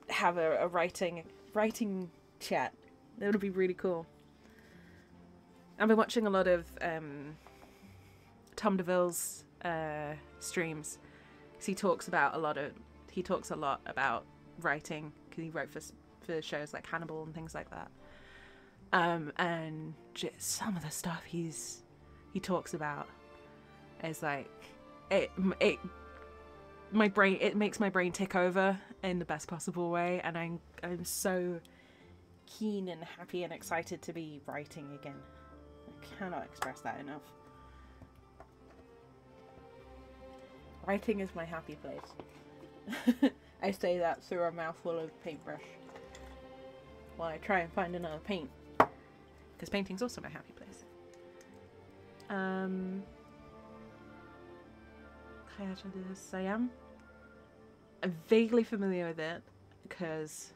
have a, a writing writing chat. That would be really cool. I've been watching a lot of um, Tom DeVille's uh, streams because he talks about a lot of he talks a lot about writing because he wrote for for shows like Hannibal and things like that. Um, and just some of the stuff he's he talks about is like it it my brain it makes my brain tick over in the best possible way and I'm I'm so keen and happy and excited to be writing again. I cannot express that enough. Writing is my happy place. (laughs) I say that through a mouthful of paintbrush while I try and find another paint. Because painting's also my happy place. Um this I am. I'm vaguely familiar with it because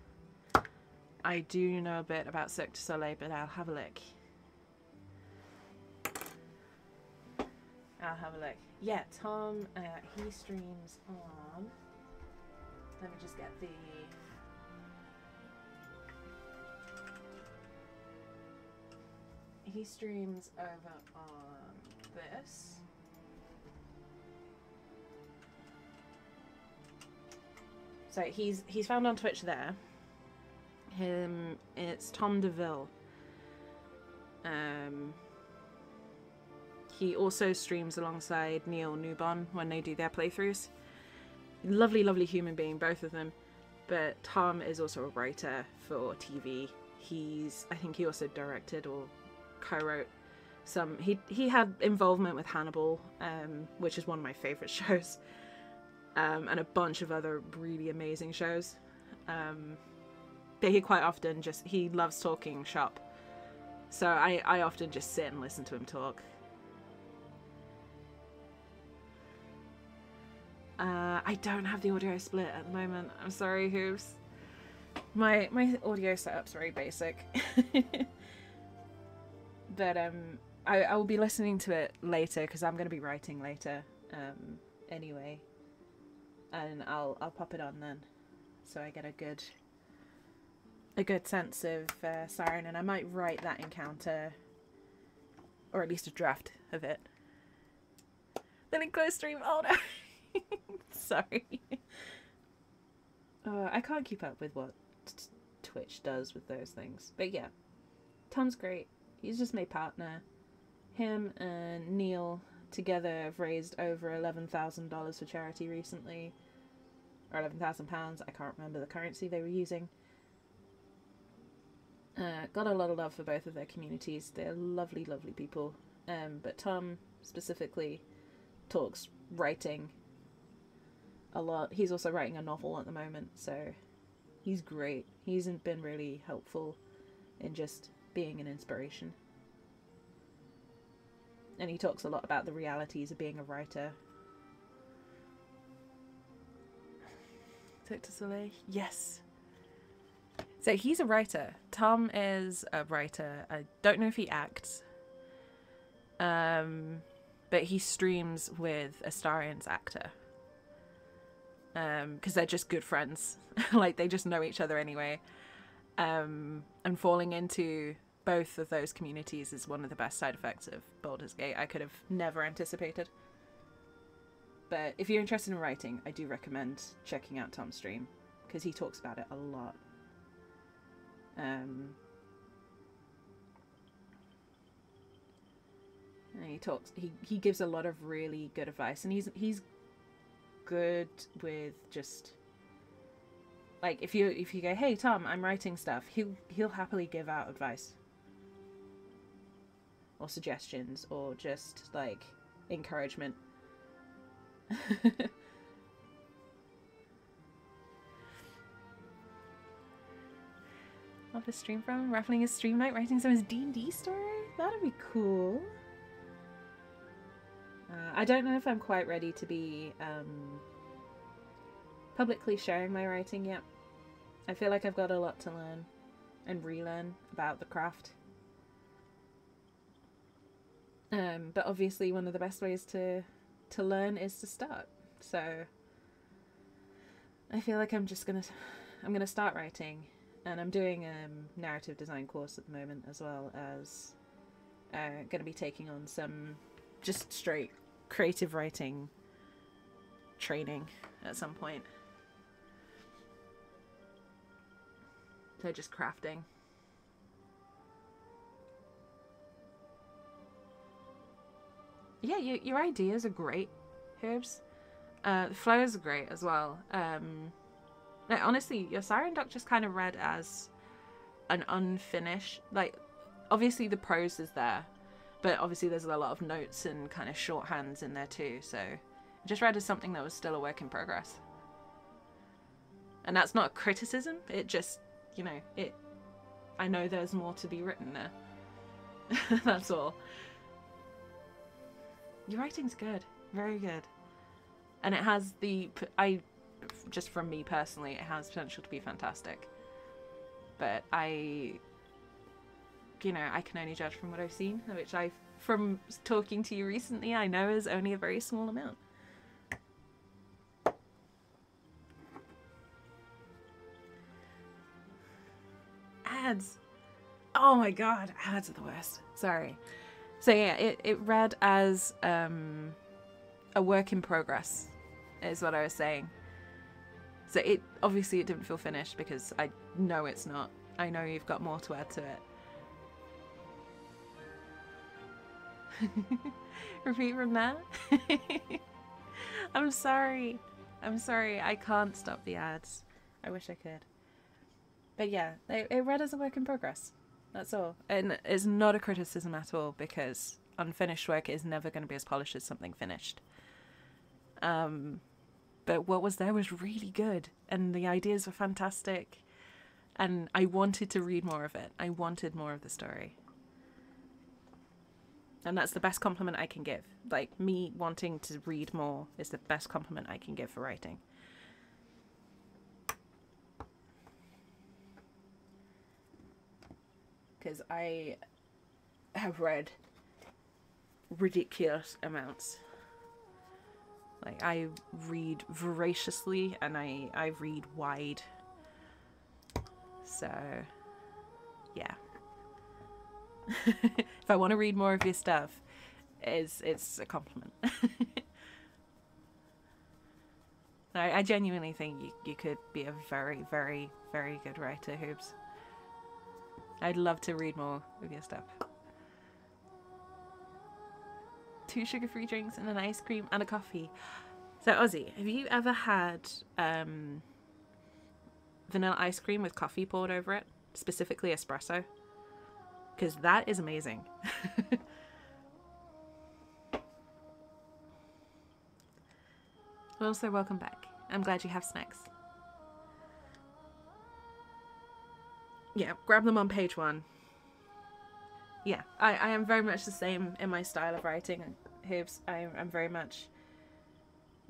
I do know a bit about Cirque du Soleil, but I'll have a look. I'll have a look. Yeah, Tom, uh, he streams on. Let me just get the. He streams over on this. So he's he's found on Twitch there. Him, it's Tom DeVille. Um, he also streams alongside Neil Newbon when they do their playthroughs. Lovely, lovely human being, both of them. But Tom is also a writer for TV. He's, I think he also directed or co-wrote some. He he had involvement with Hannibal, um, which is one of my favorite (laughs) shows um, and a bunch of other really amazing shows. Um, but he quite often just he loves talking shop, so I I often just sit and listen to him talk. Uh, I don't have the audio split at the moment. I'm sorry, Hoops. My my audio setup's very basic. (laughs) but um, I I will be listening to it later because I'm going to be writing later. Um, anyway and I'll I'll pop it on then, so I get a good a good sense of uh, Siren, and I might write that encounter, or at least a draft of it. Then in close stream. Oh no, (laughs) sorry. Uh, I can't keep up with what Twitch does with those things, but yeah, Tom's great. He's just my partner. Him and Neil together have raised over $11,000 for charity recently or eleven thousand pounds. I can't remember the currency they were using. Uh, got a lot of love for both of their communities. They're lovely, lovely people. Um, but Tom specifically talks writing a lot. He's also writing a novel at the moment, so he's great. He's been really helpful in just being an inspiration. And he talks a lot about the realities of being a writer Cirque du Soleil? Yes. So he's a writer. Tom is a writer. I don't know if he acts. Um, but he streams with a Astarion's actor. Um, because they're just good friends. (laughs) like they just know each other anyway. Um, and falling into both of those communities is one of the best side effects of Baldur's Gate I could have never anticipated. But if you're interested in writing, I do recommend checking out Tom's stream because he talks about it a lot. Um, he talks. He he gives a lot of really good advice, and he's he's good with just like if you if you go, hey Tom, I'm writing stuff. He'll he'll happily give out advice or suggestions or just like encouragement. (laughs) Off a stream from raffling his stream night, writing some of his D and D story. That'd be cool. Uh, I don't know if I'm quite ready to be um, publicly sharing my writing yet. I feel like I've got a lot to learn and relearn about the craft. Um, but obviously, one of the best ways to to learn is to start. So I feel like I'm just gonna I'm gonna start writing, and I'm doing a um, narrative design course at the moment as well as uh, going to be taking on some just straight creative writing training at some point. So just crafting. Yeah, your, your ideas are great, Herbs. Uh, the flows are great as well. Um, like, honestly, your Siren Doc just kind of read as an unfinished. Like, obviously the prose is there, but obviously there's a lot of notes and kind of shorthands in there too. So, I just read as something that was still a work in progress. And that's not a criticism. It just, you know, it. I know there's more to be written there. (laughs) that's all. Your writing's good, very good, and it has the I, just from me personally, it has potential to be fantastic. But I, you know, I can only judge from what I've seen, which I, from talking to you recently, I know is only a very small amount. Ads. Oh my god, ads are the worst. Sorry. So yeah, it, it read as um, a work in progress, is what I was saying. So it obviously it didn't feel finished because I know it's not. I know you've got more to add to it. (laughs) Repeat from there. (laughs) I'm sorry. I'm sorry. I can't stop the ads. I wish I could. But yeah, it, it read as a work in progress. That's all. And it's not a criticism at all because unfinished work is never going to be as polished as something finished. Um, but what was there was really good, and the ideas were fantastic, and I wanted to read more of it. I wanted more of the story. And that's the best compliment I can give. Like, me wanting to read more is the best compliment I can give for writing. because I have read ridiculous amounts. Like I read voraciously and I I read wide. So yeah. (laughs) if I want to read more of your stuff, it's it's a compliment. (laughs) I, I genuinely think you, you could be a very, very, very good writer, Hoops. I'd love to read more of your stuff. Two sugar-free drinks and an ice cream and a coffee. So Ozzy, have you ever had um, vanilla ice cream with coffee poured over it, specifically espresso? Because that is amazing. also, welcome back. I'm glad you have snacks. yeah, grab them on page one. Yeah, I, I am very much the same in my style of writing. Hoops, I, I'm very much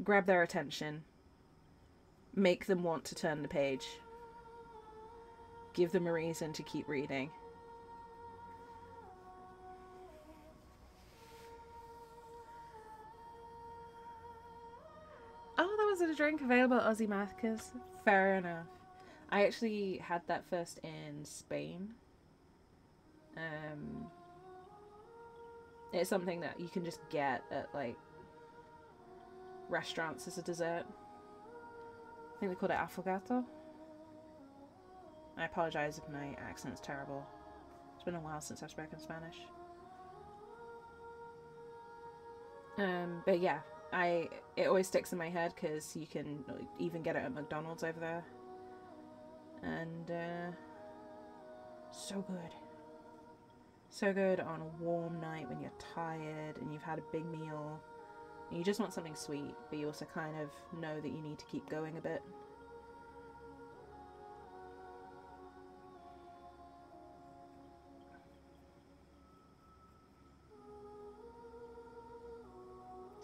grab their attention, make them want to turn the page, give them a reason to keep reading. Drink available at Aussie Mathcas. Fair enough. I actually had that first in Spain. Um, it's something that you can just get at like restaurants as a dessert. I think they called it affogato. I apologize if my accent's terrible. It's been a while since I've spoken Spanish. Um, but yeah, I it always sticks in my head because you can even get it at McDonald's over there, and uh, so good, so good on a warm night when you're tired and you've had a big meal. And you just want something sweet, but you also kind of know that you need to keep going a bit.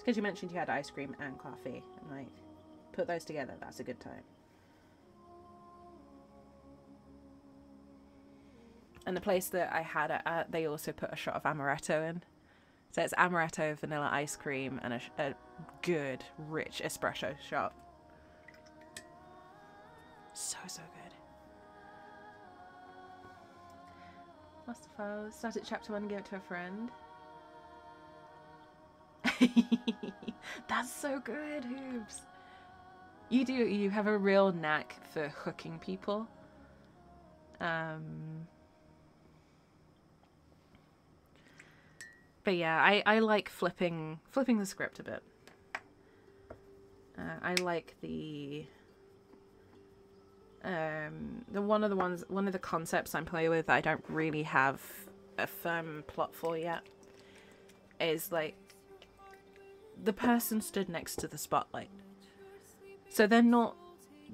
It's because you mentioned you had ice cream and coffee, and like, put those together, that's a good time. And the place that I had it at, they also put a shot of amaretto in. So it's amaretto, vanilla ice cream, and a, a good, rich espresso shot. So, so good. File. Start at chapter one give it to a friend. (laughs) That's so good, Hoops. You do. You have a real knack for hooking people. Um. But yeah, I, I like flipping flipping the script a bit. Uh, I like the um the one of the ones one of the concepts I'm playing with I don't really have a firm plot for yet is like the person stood next to the spotlight. So they're not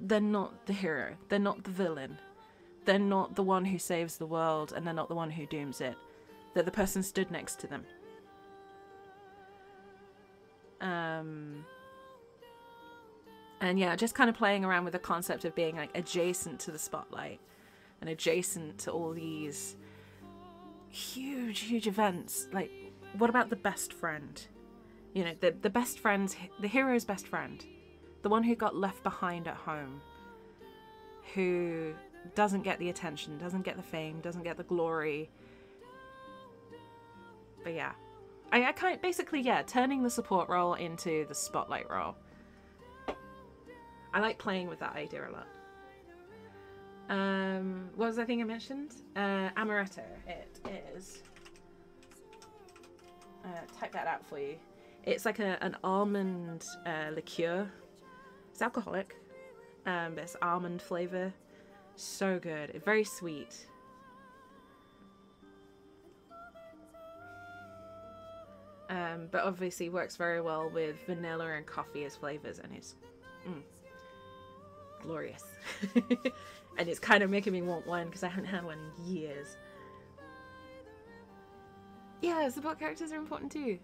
they're not the hero. They're not the villain. They're not the one who saves the world and they're not the one who dooms it. That the person stood next to them. Um and yeah, just kind of playing around with the concept of being like adjacent to the spotlight and adjacent to all these huge, huge events. Like, what about the best friend? You know, the the best friend's the hero's best friend, the one who got left behind at home, who doesn't get the attention, doesn't get the fame, doesn't get the glory. But yeah, I, I kind basically yeah, turning the support role into the spotlight role. I like playing with that idea a lot. Um, what was the thing I mentioned? Uh, amaretto. It is. Uh, type that out for you. It's like a, an almond uh, liqueur. It's alcoholic, um, but it's almond flavor. So good. Very sweet. Um, but obviously works very well with vanilla and coffee as flavors, and it's mm, glorious. (laughs) and it's kind of making me want one because I haven't had one in years. Yeah, support characters are important too.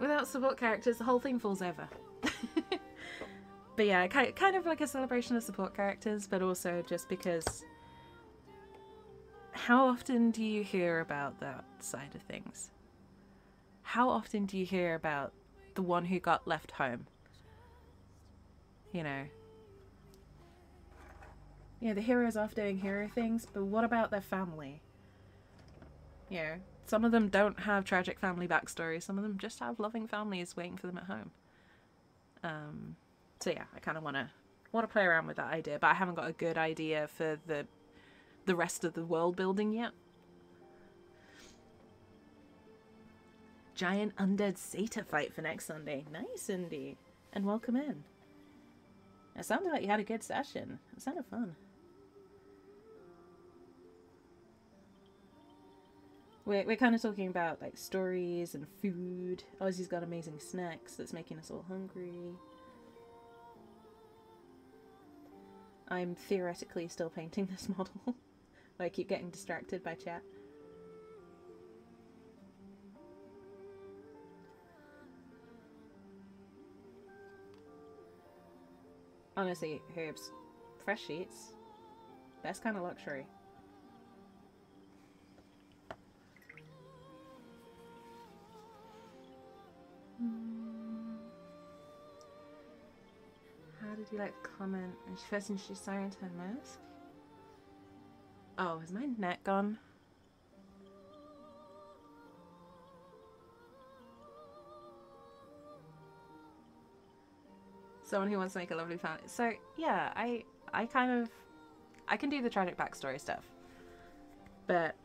Without support characters, the whole thing falls over. (laughs) but yeah, kind of like a celebration of support characters, but also just because. How often do you hear about that side of things? How often do you hear about the one who got left home? You know. Yeah, the heroes off doing hero things, but what about their family? You know, some of them don't have tragic family backstories. Some of them just have loving families waiting for them at home. Um, so yeah, I kind of want to want to play around with that idea, but I haven't got a good idea for the the rest of the world building yet. Giant undead satyr fight for next Sunday. Nice, Cindy, and welcome in. It sounded like you had a good session. It sounded fun. We're, we're kind of talking about like stories and food. Ozzy's got amazing snacks that's making us all hungry. I'm theoretically still painting this (laughs) model. but I keep getting distracted by chat. Honestly, herbs, fresh sheets, best kind of luxury. Did you like comment? And she first introduced Siren to her mask? Oh, is my net gone? Someone who wants to make a lovely family. So yeah, I I kind of I can do the tragic backstory stuff, but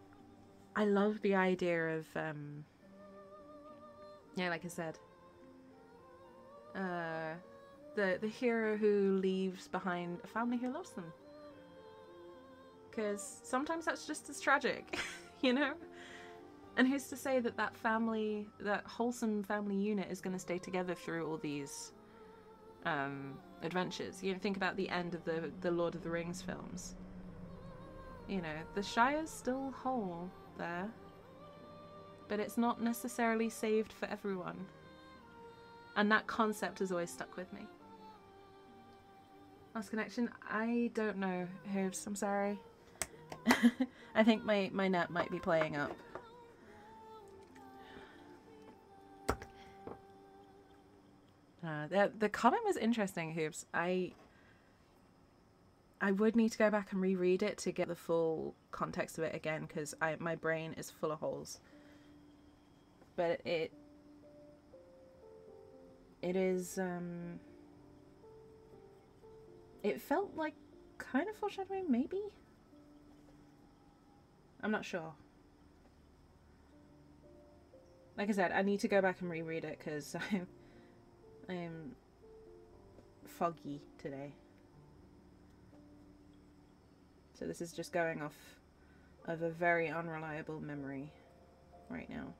I love the idea of um yeah, like I said, uh, the the hero who leaves behind a family who loves them. Because sometimes that's just as tragic, (laughs) you know. And who's to say that that family, that wholesome family unit, is going to stay together through all these um, adventures? You know, think about the end of the the Lord of the Rings films. You know, the Shire's still whole there, but it's not necessarily saved for everyone. And that concept has always stuck with me. Last connection? I don't know, Hooves. I'm sorry. (laughs) I think my, my net might be playing up. Uh, the, the comment was interesting, Hoops. I I would need to go back and reread it to get the full context of it again because I my brain is full of holes. But it it is um it felt like kind of foreshadowing maybe? I'm not sure. Like i said i need to go back and reread it because (laughs) i'm i'm foggy today. So this is just going off of a very unreliable memory right now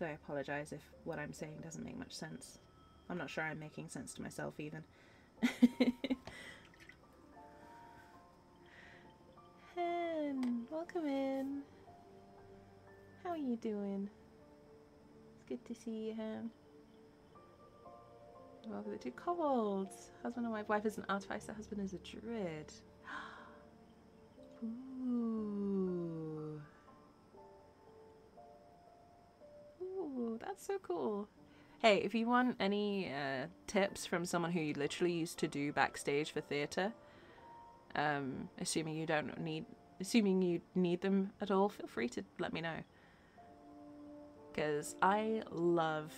So I apologize if what I'm saying doesn't make much sense. I'm not sure I'm making sense to myself even. (laughs) Hen, welcome in. How are you doing? It's good to see you, Hen. Welcome to Kobolds. Husband and wife. Wife is an artificer, husband is a druid. That's so cool. Hey, if you want any uh, tips from someone who you literally used to do backstage for theatre, um, assuming you don't need, assuming you need them at all, feel free to let me know. Because I love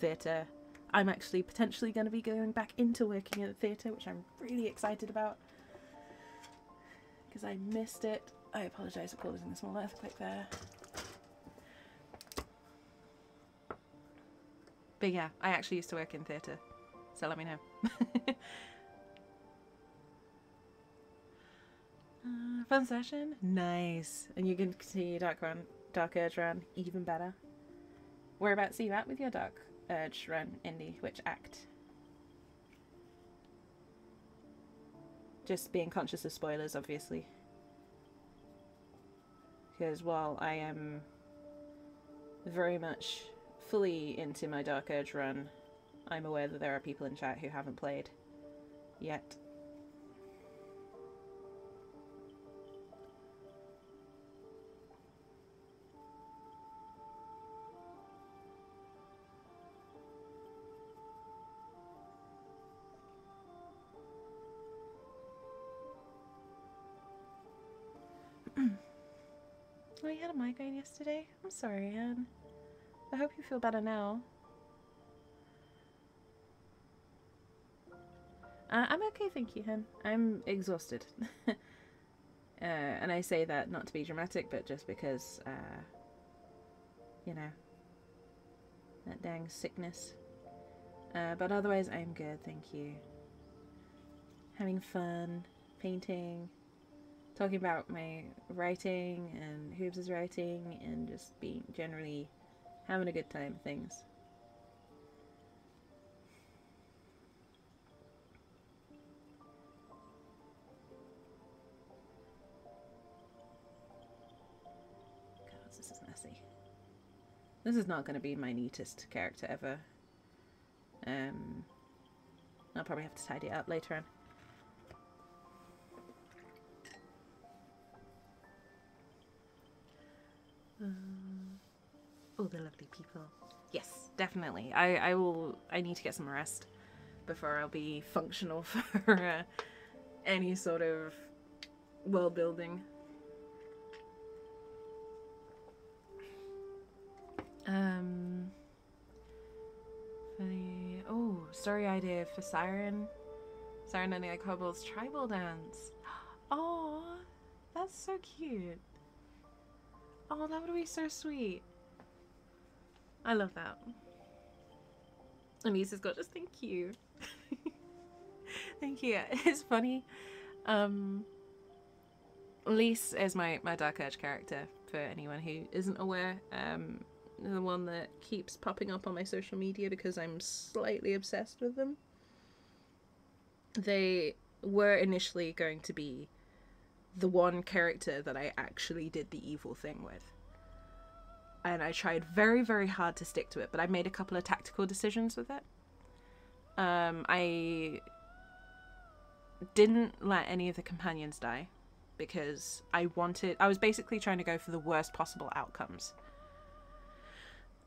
theatre. I'm actually potentially going to be going back into working at the theatre, which I'm really excited about. Because I missed it. I apologise for causing a small earthquake there. But yeah, I actually used to work in theatre, so let me know. (laughs) uh, fun session? Nice. And you can continue Dark Run, Dark Urge Run even better. Whereabouts are you at with your Dark Urge Run, Indy? Which act? Just being conscious of spoilers, obviously. Because while I am very much fully into my Dark Urge run, I'm aware that there are people in chat who haven't played yet. (clears throat) oh, you had a migraine yesterday? I'm sorry, Anne. I hope you feel better now. Uh, I'm okay, thank you, Hen. I'm exhausted. (laughs) uh, and I say that not to be dramatic, but just because, uh, you know, that dang sickness. Uh, but otherwise, I'm good, thank you. Having fun, painting, talking about my writing and Hoobs' writing, and just being generally having a good time things. God, this is messy. This is not going to be my neatest character ever. Um, I'll probably have to tidy it up later on. Um, Oh, the lovely people. Yes, definitely. I, I will. I need to get some rest before I'll be functional (laughs) for uh, any sort of world building. Um. The oh story idea for Siren, Siren and the Kobolds tribal dance. (gasps) Oh, that's so cute. Oh, that would be so sweet. I love that. Anisa's got just thank you. (laughs) thank you. (laughs) It's funny. Um Lise is my, my Dark Urge character, for anyone who isn't aware. Um the one that keeps popping up on my social media because I'm slightly obsessed with them. They were initially going to be the one character that I actually did the evil thing with. And I tried very, very hard to stick to it, but I made a couple of tactical decisions with it. Um, I didn't let any of the companions die because I wanted, I was basically trying to go for the worst possible outcomes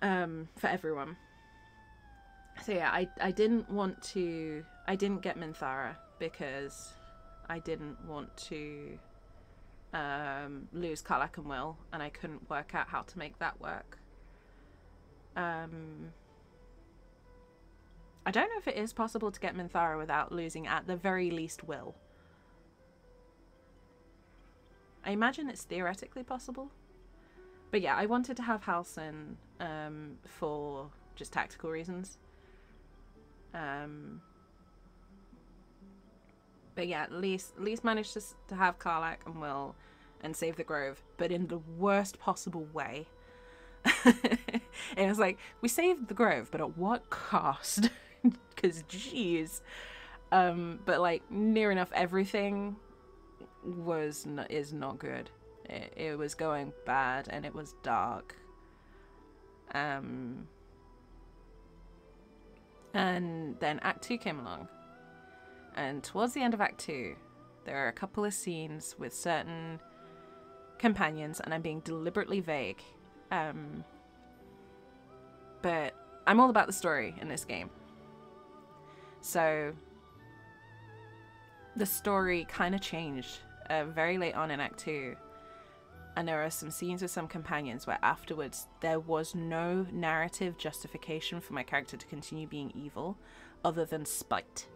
um, for everyone. So yeah, I, I didn't want to, I didn't get Minthara because I didn't want to um, lose Karlach and Will, and I couldn't work out how to make that work. Um, I don't know if it is possible to get Minthara without losing, at the very least, Will. I imagine it's theoretically possible. But yeah, I wanted to have Halsin um, for just tactical reasons. Um, but yeah, at least at least managed to, to have Karlach and Will and save the Grove, but in the worst possible way. (laughs) it was like we saved the Grove, but at what cost? (laughs) Because jeez, um, but like near enough everything was is not good. It, it was going bad and it was dark. Um, and then Act Two came along and towards the end of Act 2, there are a couple of scenes with certain companions, and I'm being deliberately vague. Um, but I'm all about the story in this game. So the story kind of changed uh, very late on in Act 2. And there are some scenes with some companions where afterwards there was no narrative justification for my character to continue being evil other than spite.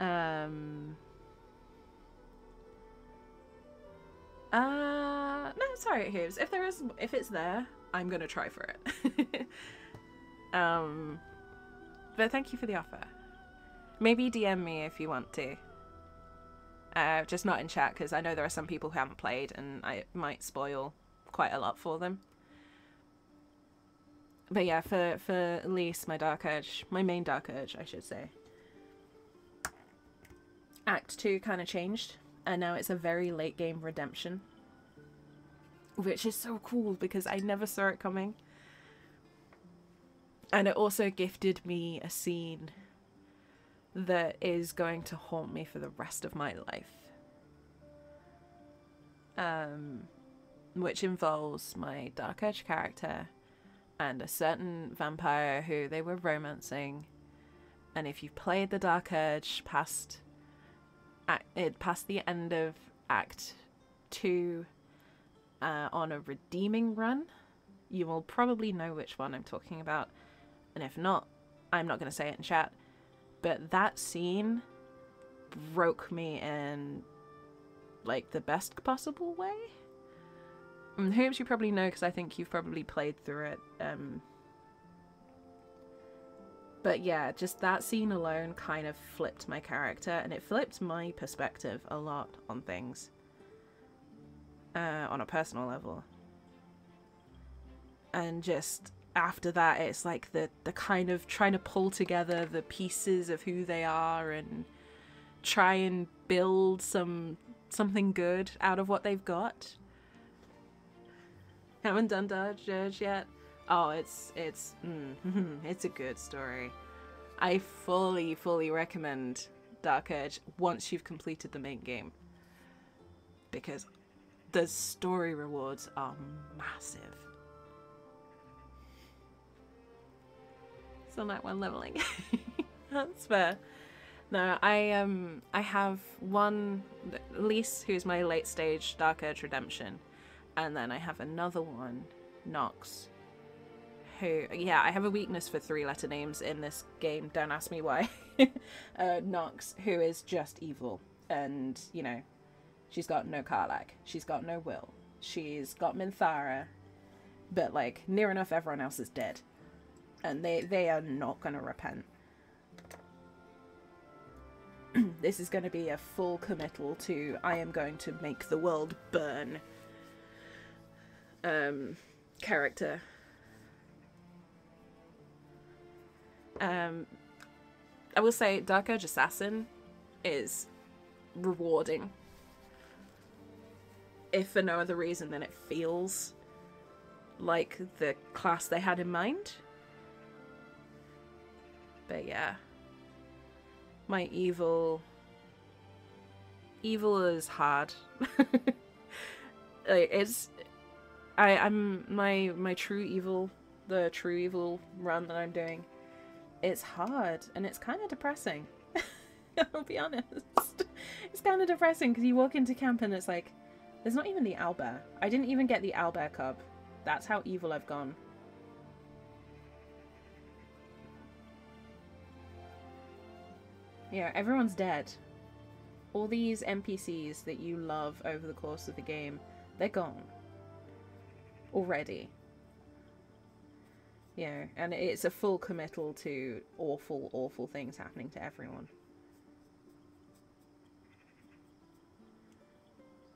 Um. Uh, no, sorry, Hooves. If there is, if it's there, I'm gonna try for it. (laughs) um, but thank you for the offer. Maybe DM me if you want to. Uh, just not in chat because I know there are some people who haven't played and I might spoil quite a lot for them. But yeah, for for Lise, my Dark Urge, my main Dark Urge, I should say. Act 2 kind of changed, and now it's a very late game redemption. Which is so cool because I never saw it coming. And it also gifted me a scene that is going to haunt me for the rest of my life. Um, which involves my Dark Urge character and a certain vampire who they were romancing. And if you've played the Dark Urge past past the end of Act Two uh, on a redeeming run. You will probably know which one I'm talking about, and if not, I'm not going to say it in chat. But that scene broke me in like the best possible way. And Hoops, you probably know because I think you've probably played through it. Um, but yeah, just that scene alone kind of flipped my character and it flipped my perspective a lot on things. Uh, on a personal level. And just after that it's like the the kind of trying to pull together the pieces of who they are and try and build some something good out of what they've got. Haven't done Durge yet. Oh, it's it's mm, (laughs) it's a good story. I fully fully recommend Dark Urge once you've completed the main game because the story rewards are massive. So that one leveling. (laughs) That's fair. No, I um I have one Lise who's my late stage Dark Urge Redemption, and then I have another one, Nox, who yeah i have a weakness for three letter names in this game don't ask me why (laughs) uh, nox who is just evil and you know she's got no karlach she's got no will, she's got Minthara, but like near enough everyone else is dead. And they they are not gonna repent. (clears throat) this is gonna be a full committal to I am going to make the world burn um character. Um I will say Dark Urge Assassin is rewarding. If for no other reason than it feels like the class they had in mind. But yeah. My evil evil is hard. (laughs) it's I I'm my my true evil the true evil run that I'm doing. It's hard and it's kind of depressing. (laughs) I'll be honest. It's kind of depressing because you walk into camp and it's like, there's not even the owlbear. I didn't even get the owlbear cub. That's how evil I've gone. Yeah, everyone's dead. All these NPCs that you love over the course of the game, they're gone. Already. Yeah, and it's a full committal to awful, awful things happening to everyone.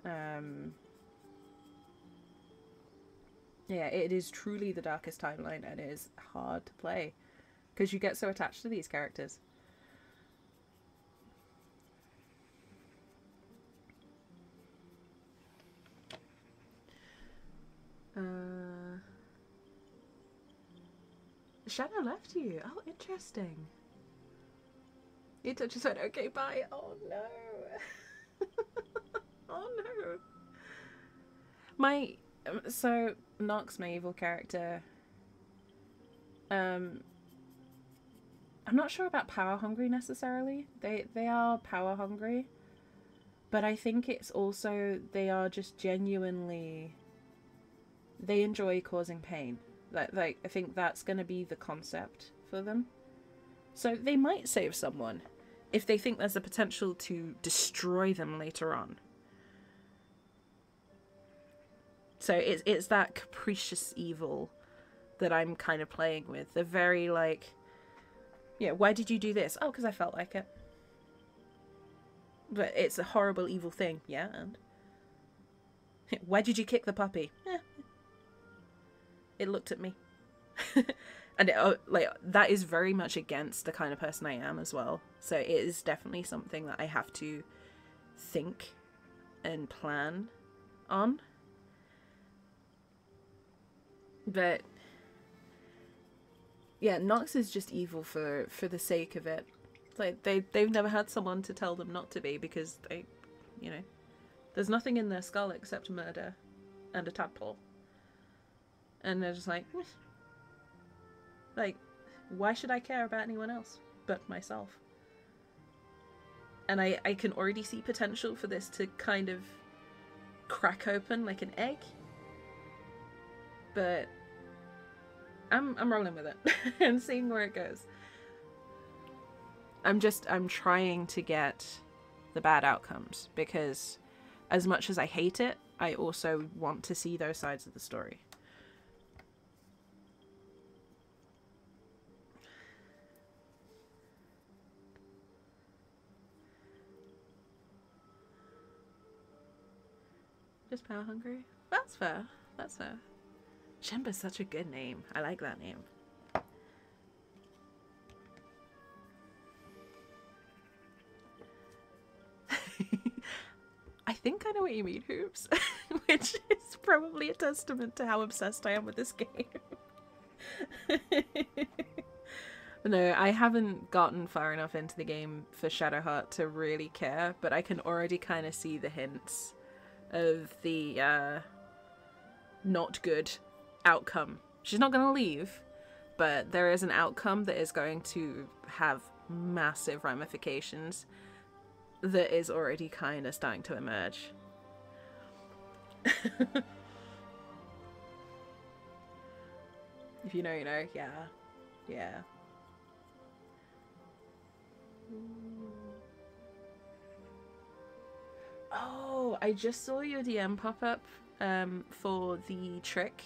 Um, yeah, it is truly the darkest timeline and it is hard to play because you get so attached to these characters. Uh, Shadow left you. Oh, interesting. It just went, okay, bye. Oh no. (laughs) oh no. My um, so Nox, my evil character. Um, I'm not sure about power hungry necessarily. They they are power hungry, but I think it's also they are just genuinely. They enjoy causing pain. Like like I think that's gonna be the concept for them. So they might save someone if they think there's a potential to destroy them later on. So it's it's that capricious evil that I'm kind of playing with. The very like, yeah, why did you do this? Oh, because I felt like it. But it's a horrible evil thing, yeah. And (laughs) why did you kick the puppy? Eh. It looked at me, (laughs) and it, oh, like that is very much against the kind of person I am as well. So it is definitely something that I have to think and plan on but yeah, Nox is just evil for for the sake of it. Like they they've never had someone to tell them not to be because they, you know, there's nothing in their skull except murder, and a tadpole. And they're just like, like, why should I care about anyone else but myself? And I I can already see potential for this to kind of crack open like an egg. But I'm I'm rolling with it (laughs) and seeing where it goes. I'm just I'm trying to get the bad outcomes because as much as I hate it, I also want to see those sides of the story. Just power hungry? That's fair. That's fair. Shemba's such a good name. I like that name. (laughs) I think I know what you mean, Hoops. (laughs) Which is probably a testament to how obsessed I am with this game. (laughs) no, I haven't gotten far enough into the game for Shadowheart to really care, but I can already kind of see the hints of the uh, not good outcome. She's not going to leave, but there is an outcome that is going to have massive ramifications that is already kind of starting to emerge. if you know, you know. Yeah. Yeah. Oh, I just saw your DM pop up um, for the trick.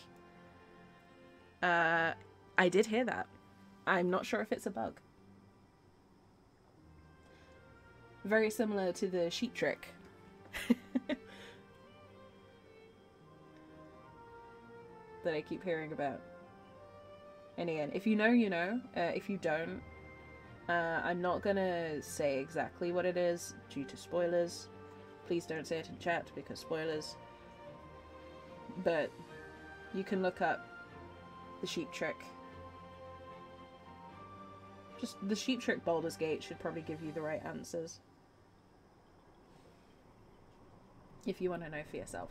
Uh, I did hear that. I'm not sure if it's a bug. Very similar to the sheep trick. (laughs) that I keep hearing about. And again, if you know, you know. Uh, if you don't, uh, I'm not gonna say exactly what it is due to spoilers. Please don't say it in chat because spoilers. But you can look up the sheep trick. Just the sheep trick Baldur's Gate should probably give you the right answers. If you want to know for yourself.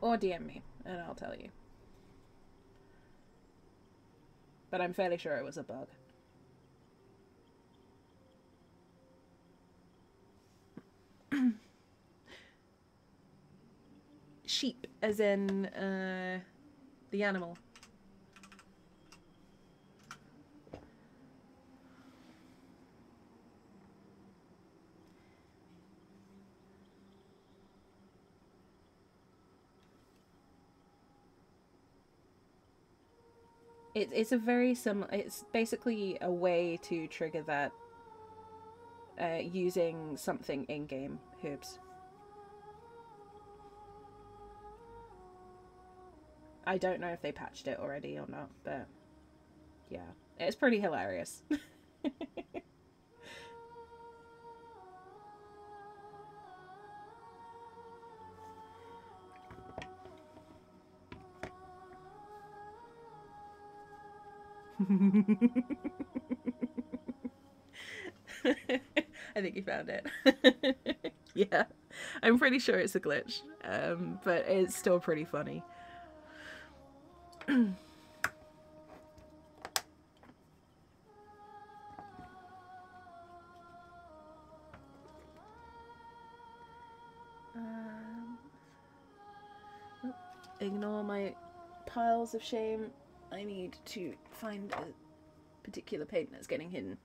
Or DM me and I'll tell you. But I'm fairly sure it was a bug. (clears throat) Sheep, as in uh, the animal. It, it's a very similar. It's basically a way to trigger that uh, using something in game herbs. I don't know if they patched it already or not, but yeah, it's pretty hilarious. (laughs) (laughs) I think you found it. (laughs) yeah, I'm pretty sure it's a glitch, um, but it's still pretty funny. um, oh, ignore my piles of shame. I need to find a particular paint that's getting hidden.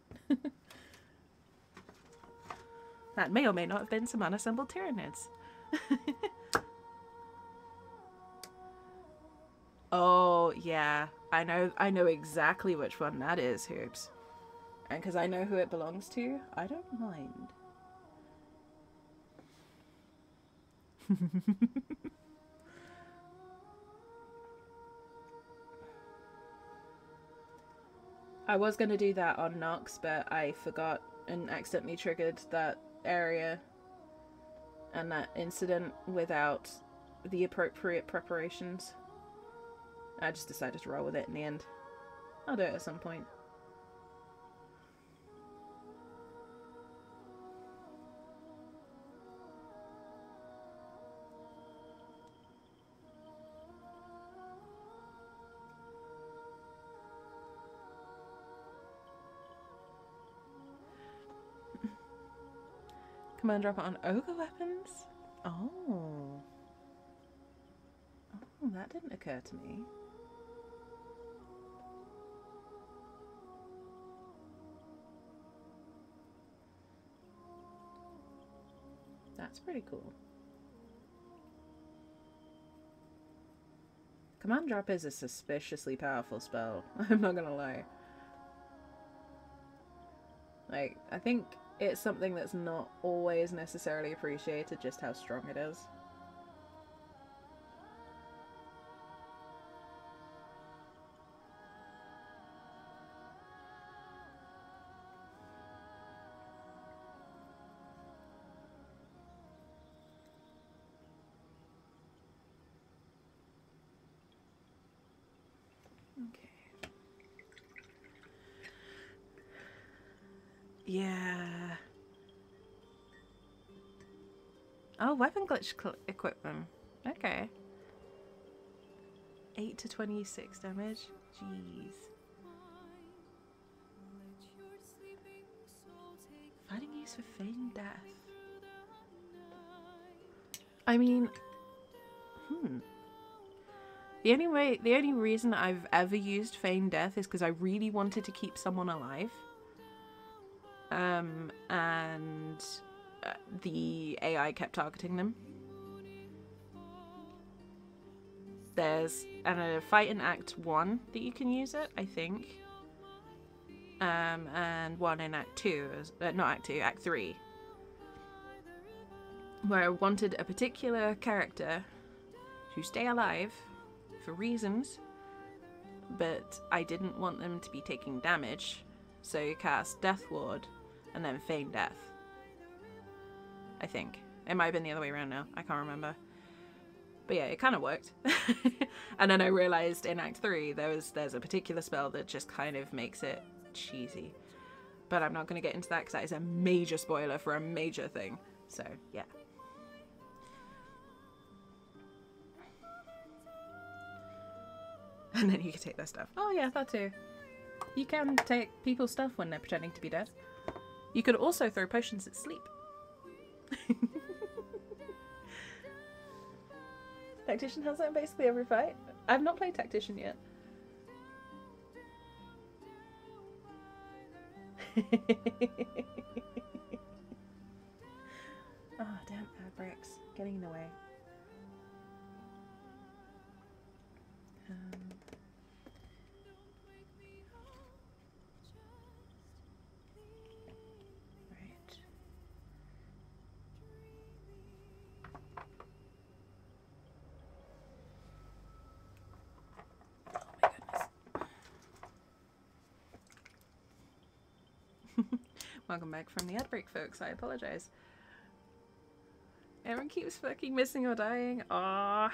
That may or may not have been some unassembled Tyranids. (laughs) oh yeah, I know. I know exactly which one that is, Hoops. And because I know who it belongs to, I don't mind. (laughs) I was going to do that on Nox, but I forgot and accidentally triggered that area and that incident without the appropriate preparations. I just decided to roll with it in the end. I'll do it at some point. Command drop on ogre weapons? Oh. Oh, that didn't occur to me. That's pretty cool. Command drop is a suspiciously powerful spell. (laughs) I'm not gonna lie. Like, I think it's something that's not always necessarily appreciated just how strong it is. Weapon glitch equipment. Okay. 8 to 26 damage. Jeez. Fighting use for feigned death. I mean, hmm. The only way, the only reason I've ever used feigned death is because I really wanted to keep someone alive. Um, and the AI kept targeting them. there's a fight in Act One that you can use it, I think. Um, and one in Act Two, uh, not Act Two, Act Three, where I wanted a particular character to stay alive for reasons, but I didn't want them to be taking damage, so you cast Death Ward and then Feign Death. I think. It might have been the other way around now. I can't remember. But yeah, it kind of worked. (laughs) and then I realized in Act 3 there was there's a particular spell that just kind of makes it cheesy. But I'm not going to get into that because that is a major spoiler for a major thing. So, yeah. (laughs) And then you can take their stuff. Oh, yeah, that too. You can take people's stuff when they're pretending to be dead. You could also throw potions at sleep. (laughs) Tactician has that in basically every fight. I've not played Tactician yet. oh, (laughs) damn breaks. Getting in the way. Welcome back from the ad break, folks. I apologize. Everyone keeps fucking missing or dying. Ah.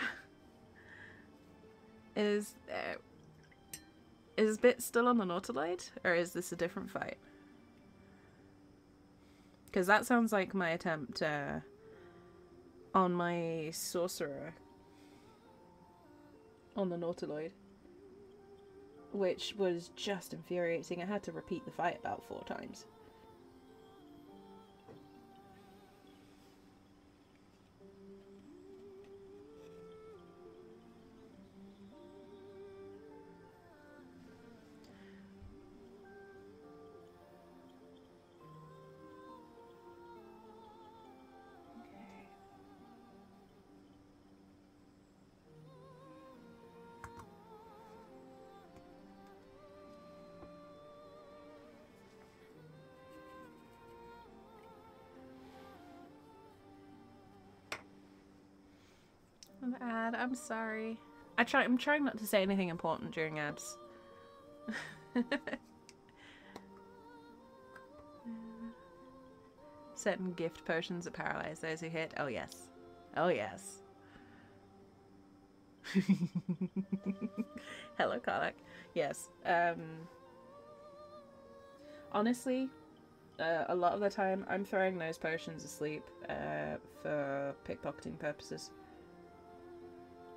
Is is Bit still on the Nautiloid, or is this a different fight? Because that sounds like my attempt uh, on my sorcerer on the Nautiloid, which was just infuriating. I had to repeat the fight about four times. I'm sorry. I try. I'm trying not to say anything important during ads. (laughs) Certain gift potions that paralyze those who hit. Oh yes. Oh yes. (laughs) Hello, Karlach. Yes. Um. Honestly, uh, a lot of the time I'm throwing those potions asleep uh, for pickpocketing purposes.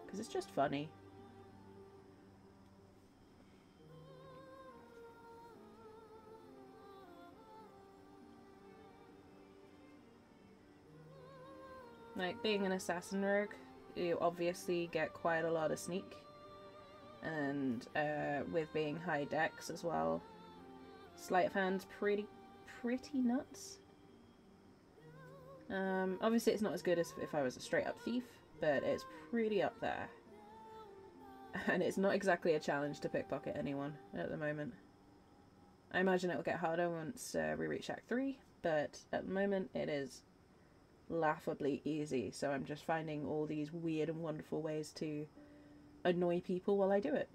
Because it's just funny. Like, being an assassin rogue, you obviously get quite a lot of sneak. And uh, with being high dex as well, sleight of hand's pretty, pretty nuts. Um, obviously, it's not as good as if I was a straight up thief, but it's pretty up there. And it's not exactly a challenge to pickpocket anyone at the moment. I imagine it will get harder once uh, we reach Act 3, but at the moment it is laughably easy, so I'm just finding all these weird and wonderful ways to annoy people while I do it.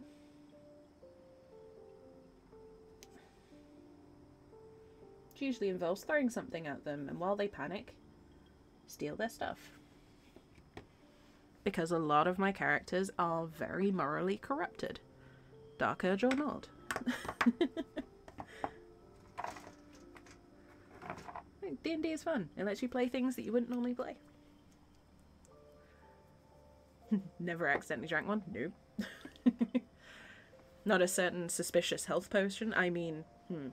Which usually involves throwing something at them, and while they panic, steal their stuff. Because a lot of my characters are very morally corrupted. Dark Urge or not. (laughs) D&D is fun. It lets you play things that you wouldn't normally play. (laughs) Never accidentally drank one? Nope. (laughs) Not a certain suspicious health potion. I mean, hmm.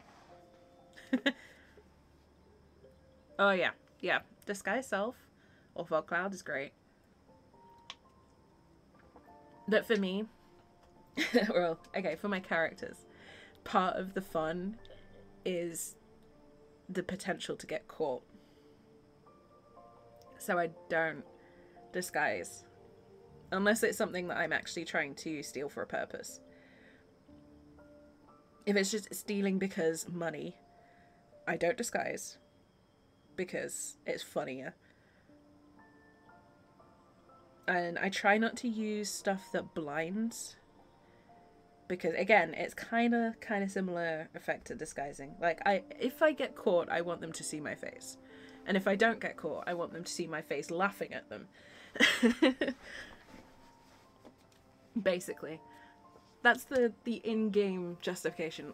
oh yeah, yeah. Disguise self or fog cloud is great. But for me, (laughs) well, okay, for my characters, part of the fun is the potential to get caught. So I don't disguise unless it's something that I'm actually trying to steal for a purpose. If it's just stealing because money, I don't disguise because it's funnier. And I try not to use stuff that blinds because again, it's kind of kind of similar effect to disguising. Like I if I get caught, I want them to see my face. And if I don't get caught, I want them to see my face laughing at them. (laughs) Basically. That's the the in-game justification.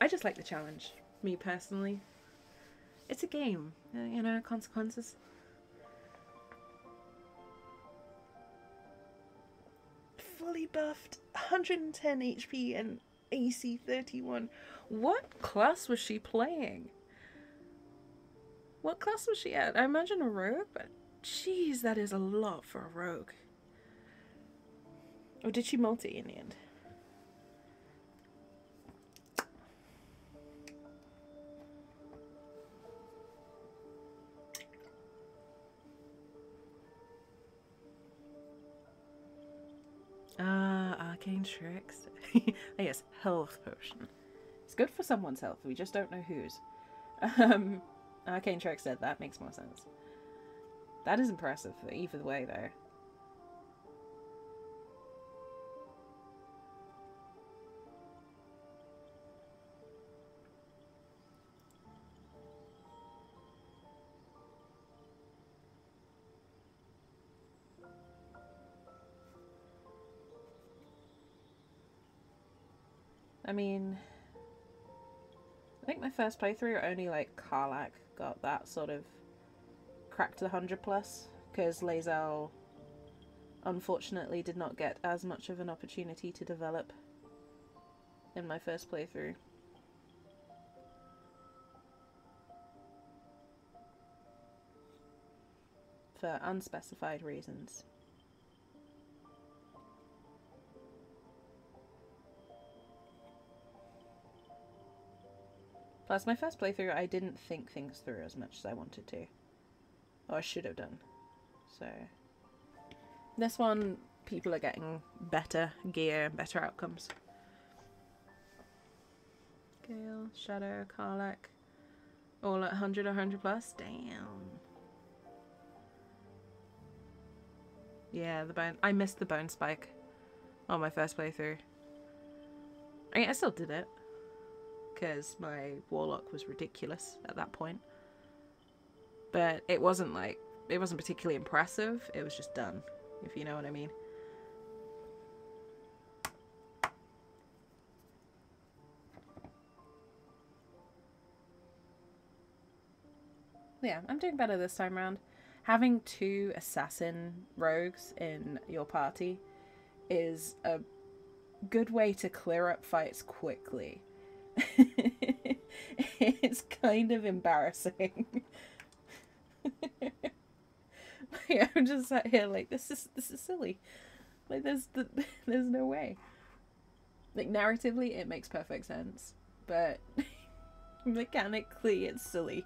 I just like the challenge, me personally. It's a game, you know, consequences. Fully buffed, 110 HP and AC 31. What class was she playing? What class was she at? I imagine a rogue, but jeez, that is a lot for a rogue. Or did she multi in the end? Ah, arcane tricks. (laughs) yes, health potion. It's good for someone's health. We just don't know whose. Um, arcane trick said that makes more sense. That is impressive either way, though. Mean, I think my first playthrough only like Karlach got that sort of cracked the 100 plus because Lae'zel unfortunately did not get as much of an opportunity to develop in my first playthrough. For unspecified reasons. Plus, my first playthrough, I didn't think things through as much as I wanted to. Or I should have done. So, this one, people are getting better gear, and better outcomes. Gale, Shadow, Karlach, all at 100 or 100 plus? Damn. Yeah, the bone. I missed the bone spike on my first playthrough. I mean, I still did it because my warlock was ridiculous at that point. But it wasn't like it wasn't particularly impressive. It was just done, if you know what I mean. Yeah, I'm doing better this time around. Having two assassin rogues in your party is a good way to clear up fights quickly (laughs) it's kind of embarrassing. (laughs) like, I'm just sat here like this is this is silly. Like there's the, (laughs) there's no way. Like narratively it makes perfect sense, but mechanically it's silly.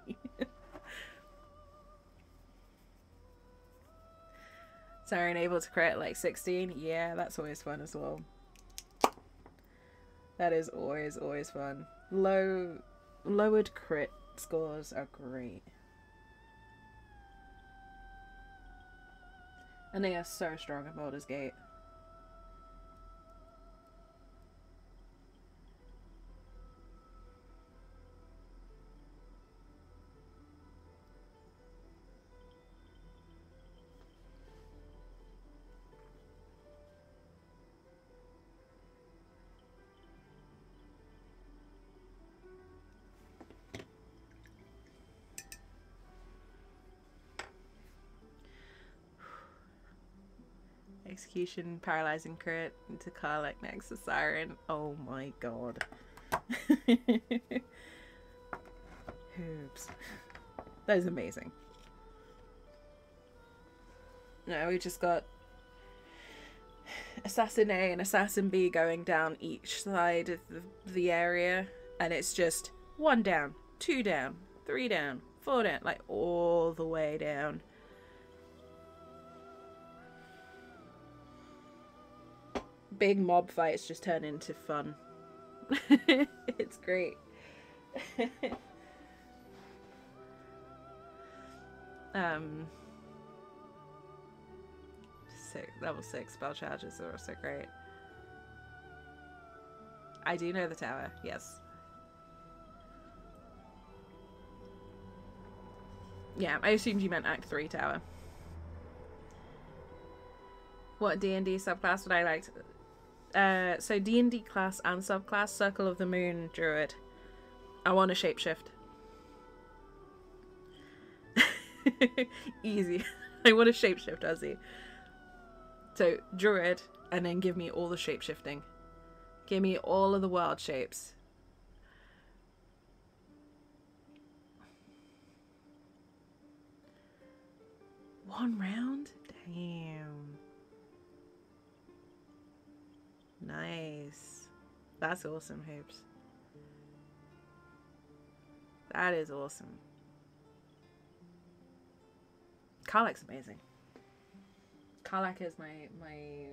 Siren able to create like 16? Yeah, that's always fun as well. That is always, always fun. Low, lowered crit scores are great. And they are so strong in Baldur's Gate. Paralyzing crit into Karlach next to Siren. Oh my god. (laughs) Oops. That is amazing. Now we just got Assassin A and Assassin B going down each side of the, the area, and it's just one down, two down, three down, four down, like all the way down. Big mob fights just turn into fun. (laughs) it's great. (laughs) um, six, level six spell charges are also great. I do know the tower, yes. Yeah, I assumed you meant Act 3 tower. What D&D subclass would I like? To... Uh, so D&D class and subclass, Circle of the Moon Druid. I want a shapeshift. (laughs) Easy. (laughs) I want a shapeshift, Ozzy. So, Druid, and then give me all the shapeshifting. Give me all of the wild shapes. One round? Damn. Nice. That's awesome, Hoops. That is awesome. Karlach's amazing. Karlach is my my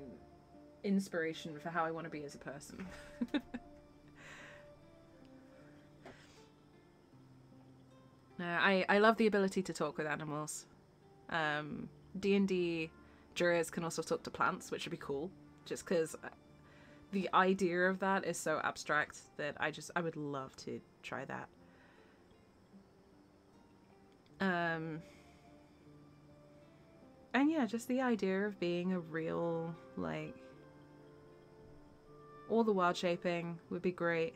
inspiration for how I want to be as a person. (laughs) no, I I love the ability to talk with animals. Um, D and D druids can also talk to plants, which would be cool. Just because the idea of that is so abstract that I just I would love to try that. Um, and yeah, just the idea of being a real like all the wild shaping would be great.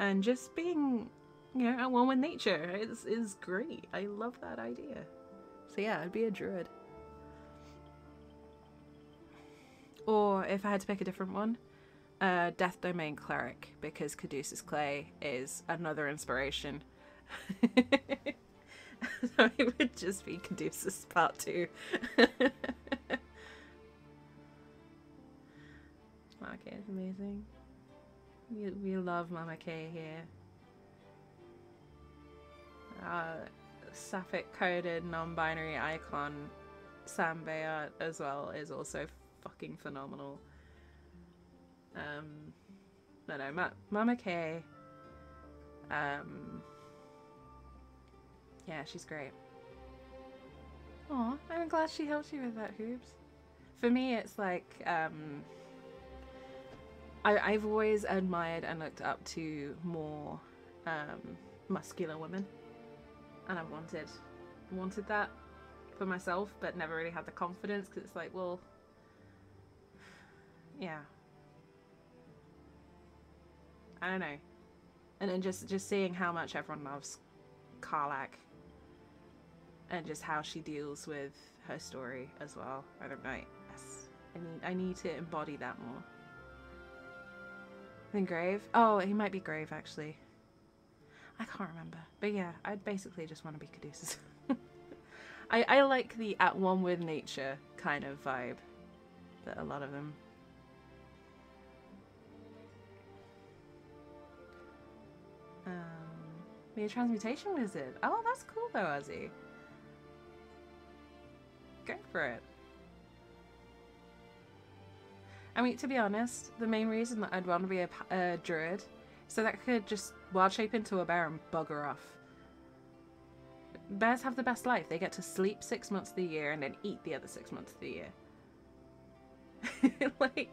And just being, you know, at one with nature is is great. I love that idea. So yeah, I'd be a druid. Or if I had to pick a different one, uh, Death Domain Cleric, because Caduceus Clay is another inspiration. (laughs) so it would just be Caduceus Part 2. (laughs) Mama K is amazing. We, we love Mama K here. Uh, Sapphic coded non-binary icon Sam Béart as well is also fucking phenomenal. Um, no, no, Ma- Mama K. Um, yeah, she's great. Aw, I'm glad she helped you with that, Hoops. For me, it's like, um, I, I've always admired and looked up to more um, muscular women, and I've wanted wanted that for myself, but never really had the confidence because it's like, well, yeah, I don't know, and then just just seeing how much everyone loves Karlach, and just how she deals with her story as well. I don't know. Yes, I need I need to embody that more. Then Grave? Oh, he might be Grave actually. I can't remember. But yeah, I'd basically just want to be Caduceus. (laughs) I, I like the at one with nature kind of vibe that a lot of them. Um, be a transmutation wizard. Oh, that's cool though, Ozzy. Go for it. I mean, to be honest, the main reason that I'd want to be a, a druid so that could just wild shape into a bear and bugger off. Bears have the best life. They get to sleep six months of the year and then eat the other six months of the year. (laughs) like,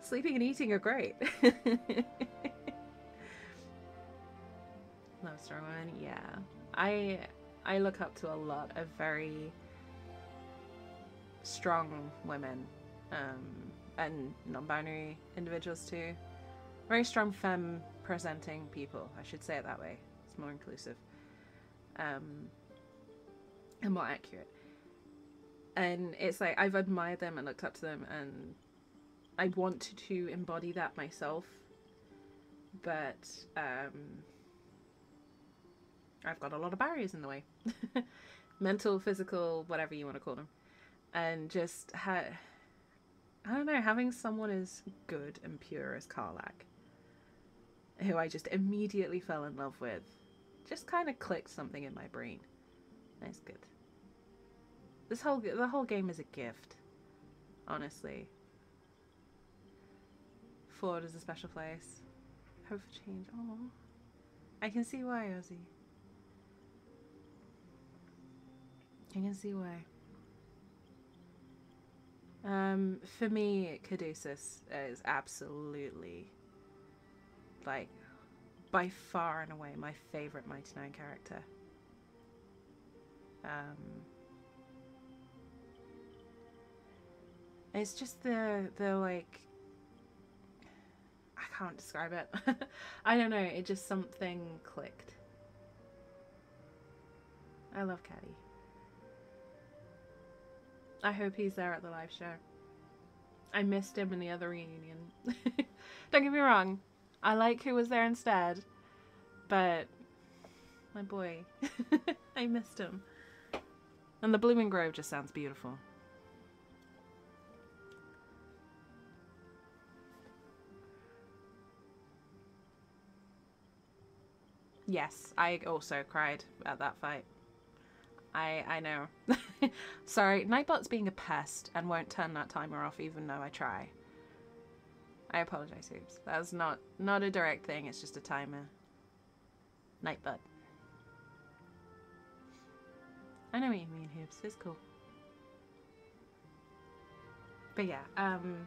sleeping and eating are great. (laughs) Love strong women, yeah. I I look up to a lot of very strong women. Um, and non-binary individuals too. Very strong femme presenting people, I should say it that way. It's more inclusive. Um, and more accurate. And it's like I've admired them and looked up to them and I want to embody that myself. But um, I've got a lot of barriers in the way. (laughs) Mental, physical, whatever you want to call them. And just ha- I don't know, having someone as good and pure as Karlach, who I just immediately fell in love with, just kind of clicked something in my brain. That's good. This whole the whole game is a gift, honestly. Hereford is a special place. Hope for change. Oh, I can see why, Ozzy. I can see why. Um, for me, Caduceus is absolutely like by far and away my favorite Mighty Nein character. Um, it's just the the like I can't describe it. (laughs) I don't know. It just something clicked. I love Caddy. I hope he's there at the live show. I missed him in the other reunion. (laughs) Don't get me wrong. I like who was there instead. But my boy, (laughs) I missed him. And the Blooming Grove just sounds beautiful. Yes, I also cried at that fight. I I know. (laughs) Sorry, Nightbot's being a pest and won't turn that timer off even though I try. I apologize, Hoops. That's not not a direct thing, it's just a timer. Nightbot. I know what you mean, Hoops. It's cool. But yeah, um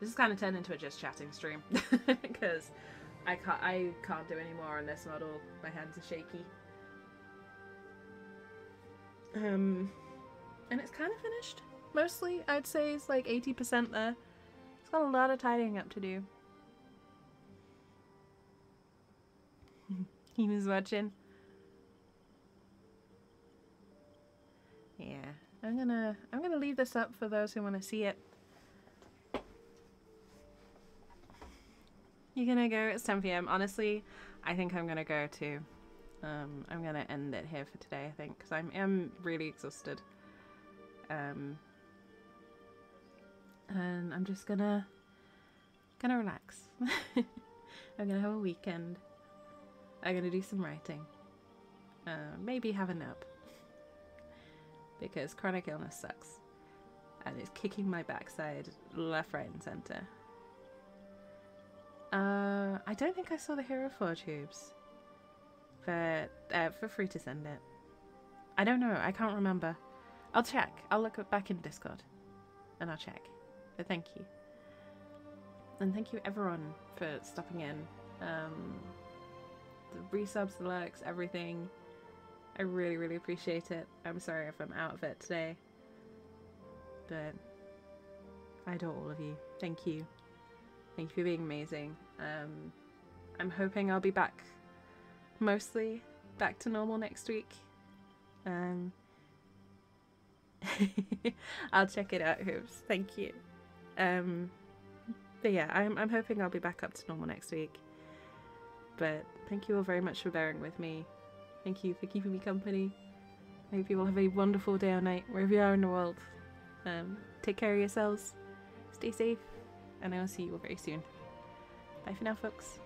this has kind of turned into a just chatting stream (laughs) because I can't I can't do any more on this model. My hands are shaky. Um, and it's kind of finished. Mostly, I'd say it's like 80% there. It's got a lot of tidying up to do. (laughs) he was watching. Yeah, I'm gonna I'm gonna leave this up for those who want to see it. You're gonna go. It's 10 p.m. Honestly, I think I'm gonna go too. Um, I'm gonna end it here for today, I think, because I'm really exhausted. Um, and I'm just gonna gonna relax. (laughs) I'm gonna have a weekend. I'm gonna do some writing. Uh, maybe have a nap because chronic illness sucks and it's kicking my backside left, right, and center. Uh, I don't think I saw the Hero 4 tubes but uh, feel free to send it. I don't know. I can't remember. I'll check. I'll look back in Discord, and I'll check. But thank you, and thank you everyone for stopping in. Um, the resubs, the likes, everything. I really, really appreciate it. I'm sorry if I'm out of it today, but I adore all of you. Thank you. Thank you for being amazing. Um, I'm hoping I'll be back mostly back to normal next week. Um, (laughs) I'll check it out, hoops. Thank you. Um, but yeah, I'm I'm hoping I'll be back up to normal next week. But thank you all very much for bearing with me. Thank you for keeping me company. I hope you all have a wonderful day or night wherever you are in the world. Um, take care of yourselves. Stay safe, and I will see you all very soon. Bye for now, folks.